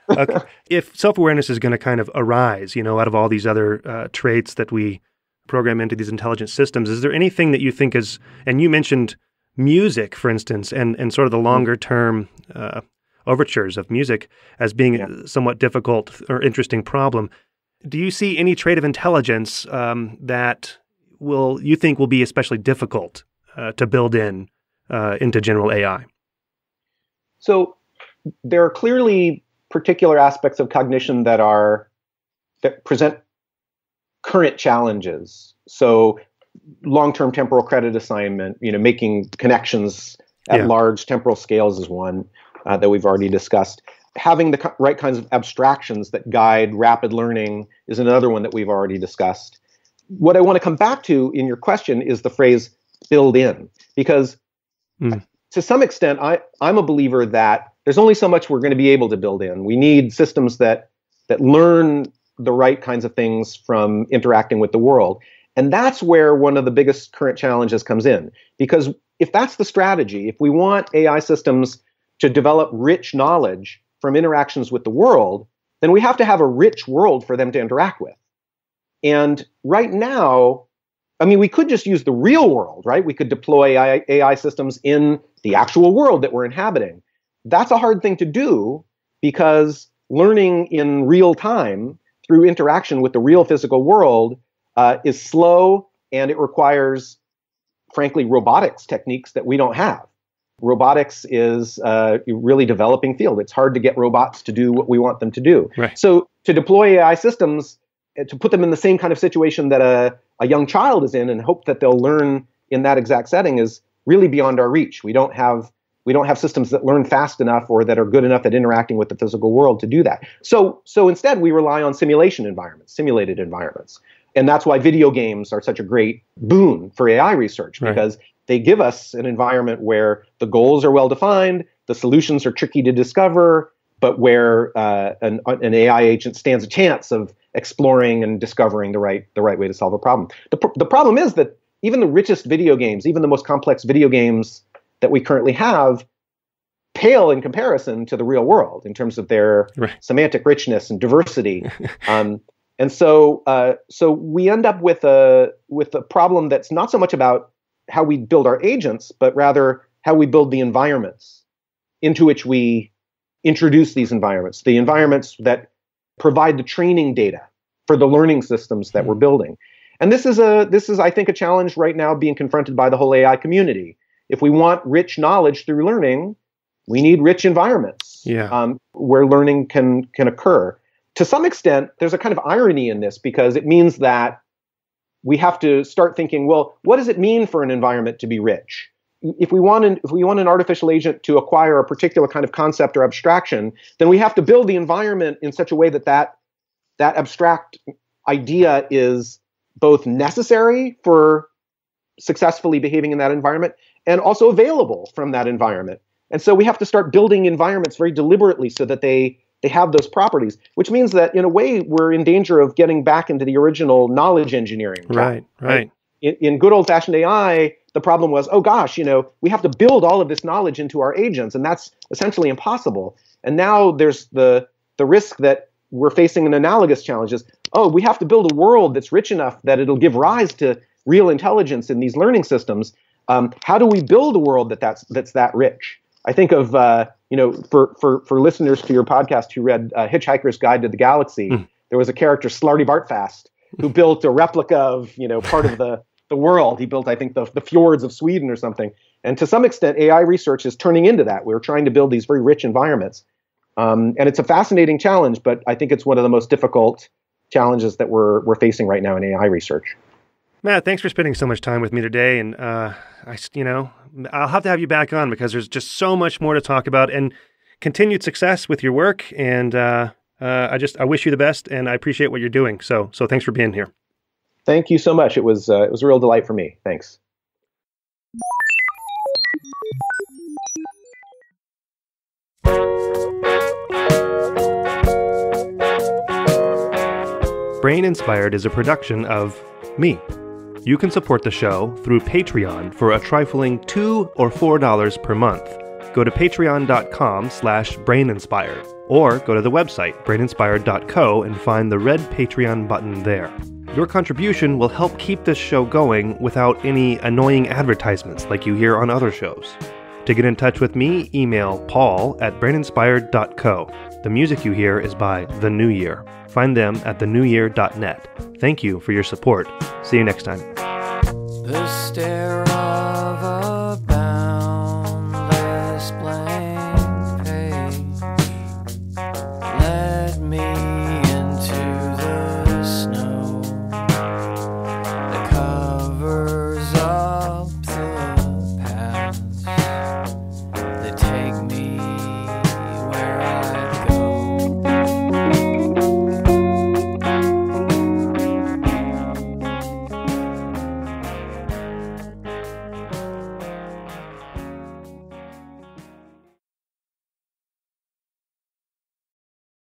Okay. *laughs* if self-awareness is going to kind of arise, you know, out of all these other uh, traits that we program into these intelligent systems, is there anything that you think is? And you mentioned music, for instance, and and sort of the mm-hmm. longer term uh, overtures of music as being yeah. a somewhat difficult or interesting problem. Do you see any trait of intelligence um, that will you think will be especially difficult uh, to build in uh, into general AI? So there are clearly particular aspects of cognition that are that present current challenges. So long-term temporal credit assignment, you know, making connections at yeah. large temporal scales is one uh, that we've already discussed. Having the right kinds of abstractions that guide rapid learning is another one that we've already discussed. What I want to come back to in your question is the phrase build in, because mm. to some extent, I, I'm a believer that there's only so much we're going to be able to build in. We need systems that that learn the right kinds of things from interacting with the world. And that's where one of the biggest current challenges comes in. Because if that's the strategy, if we want AI systems to develop rich knowledge from interactions with the world, then we have to have a rich world for them to interact with. And right now, I mean, we could just use the real world, right? We could deploy AI, systems in the actual world that we're inhabiting. That's a hard thing to do because learning in real time through interaction with the real physical world uh, is slow and it requires, frankly, robotics techniques that we don't have. Robotics is a really developing field. It's hard to get robots to do what we want them to do. Right. So to deploy AI systems, uh, to put them in the same kind of situation that a, a young child is in and hope that they'll learn in that exact setting is really beyond our reach. We don't have we don't have systems that learn fast enough or that are good enough at interacting with the physical world to do that. So so instead we rely on simulation environments, simulated environments. And that's why video games are such a great boon for AI research because right. They give us an environment where the goals are well defined, the solutions are tricky to discover, but where uh, an, an, AI agent stands a chance of exploring and discovering the right the right way to solve a problem. The, pr- the problem is that even the richest video games, even the most complex video games that we currently have, pale in comparison to the real world in terms of their right. semantic richness and diversity. *laughs* um, and so, uh, so we end up with a with a problem that's not so much about how we build our agents, but rather how we build the environments into which we introduce these environments, the environments that provide the training data for the learning systems that we're hmm. building. And this is a this is, I think, a challenge right now being confronted by the whole AI community. If we want rich knowledge through learning, we need rich environments yeah. um, where learning can can occur to some extent, there's a kind of irony in this because it means that we have to start thinking, well, what does it mean for an environment to be rich? If we want an, if we want an artificial agent to acquire a particular kind of concept or abstraction, then we have to build the environment in such a way that that, that abstract idea is both necessary for successfully behaving in that environment and also available from that environment. And so we have to start building environments very deliberately so that they they have those properties, which means that in a way we're in danger of getting back into the original knowledge engineering. Track, right, right. In, in good old fashioned AI, the problem was, oh gosh, you know, we have to build all of this knowledge into our agents, and that's essentially impossible. And now there's the the risk that we're facing an analogous challenge is, oh, we have to build a world that's rich enough that it'll give rise to real intelligence in these learning systems. Um, how do we build a world that that's that's that rich? I think of uh, you know for for for listeners to your podcast who read uh, Hitchhiker's Guide to the Galaxy, mm. there was a character Slartibartfast who built a replica of you know part of the *laughs* the world. He built I think the the fjords of Sweden or something. And to some extent, AI research is turning into that. We're trying to build these very rich environments, um, and it's a fascinating challenge. But I think it's one of the most difficult challenges that we're we're facing right now in AI research. Matt, thanks for spending so much time with me today. And uh, I, you know, I'll have to have you back on because there's just so much more to talk about. And continued success with your work. And uh, uh, I just I wish you the best, and I appreciate what you're doing. So so thanks for being here. Thank you so much. It was uh, it was a real delight for me. Thanks. Brain Inspired is a production of me. You can support the show through Patreon for a trifling 2 or $4 per month. Go to patreon.com slash braininspired or go to the website braininspired.co and find the red Patreon button there. Your contribution will help keep this show going without any annoying advertisements like you hear on other shows. To get in touch with me, email paul at braininspired.co. The music you hear is by The New Year. Find them at thenewyear.net. Thank you for your support. See you next time.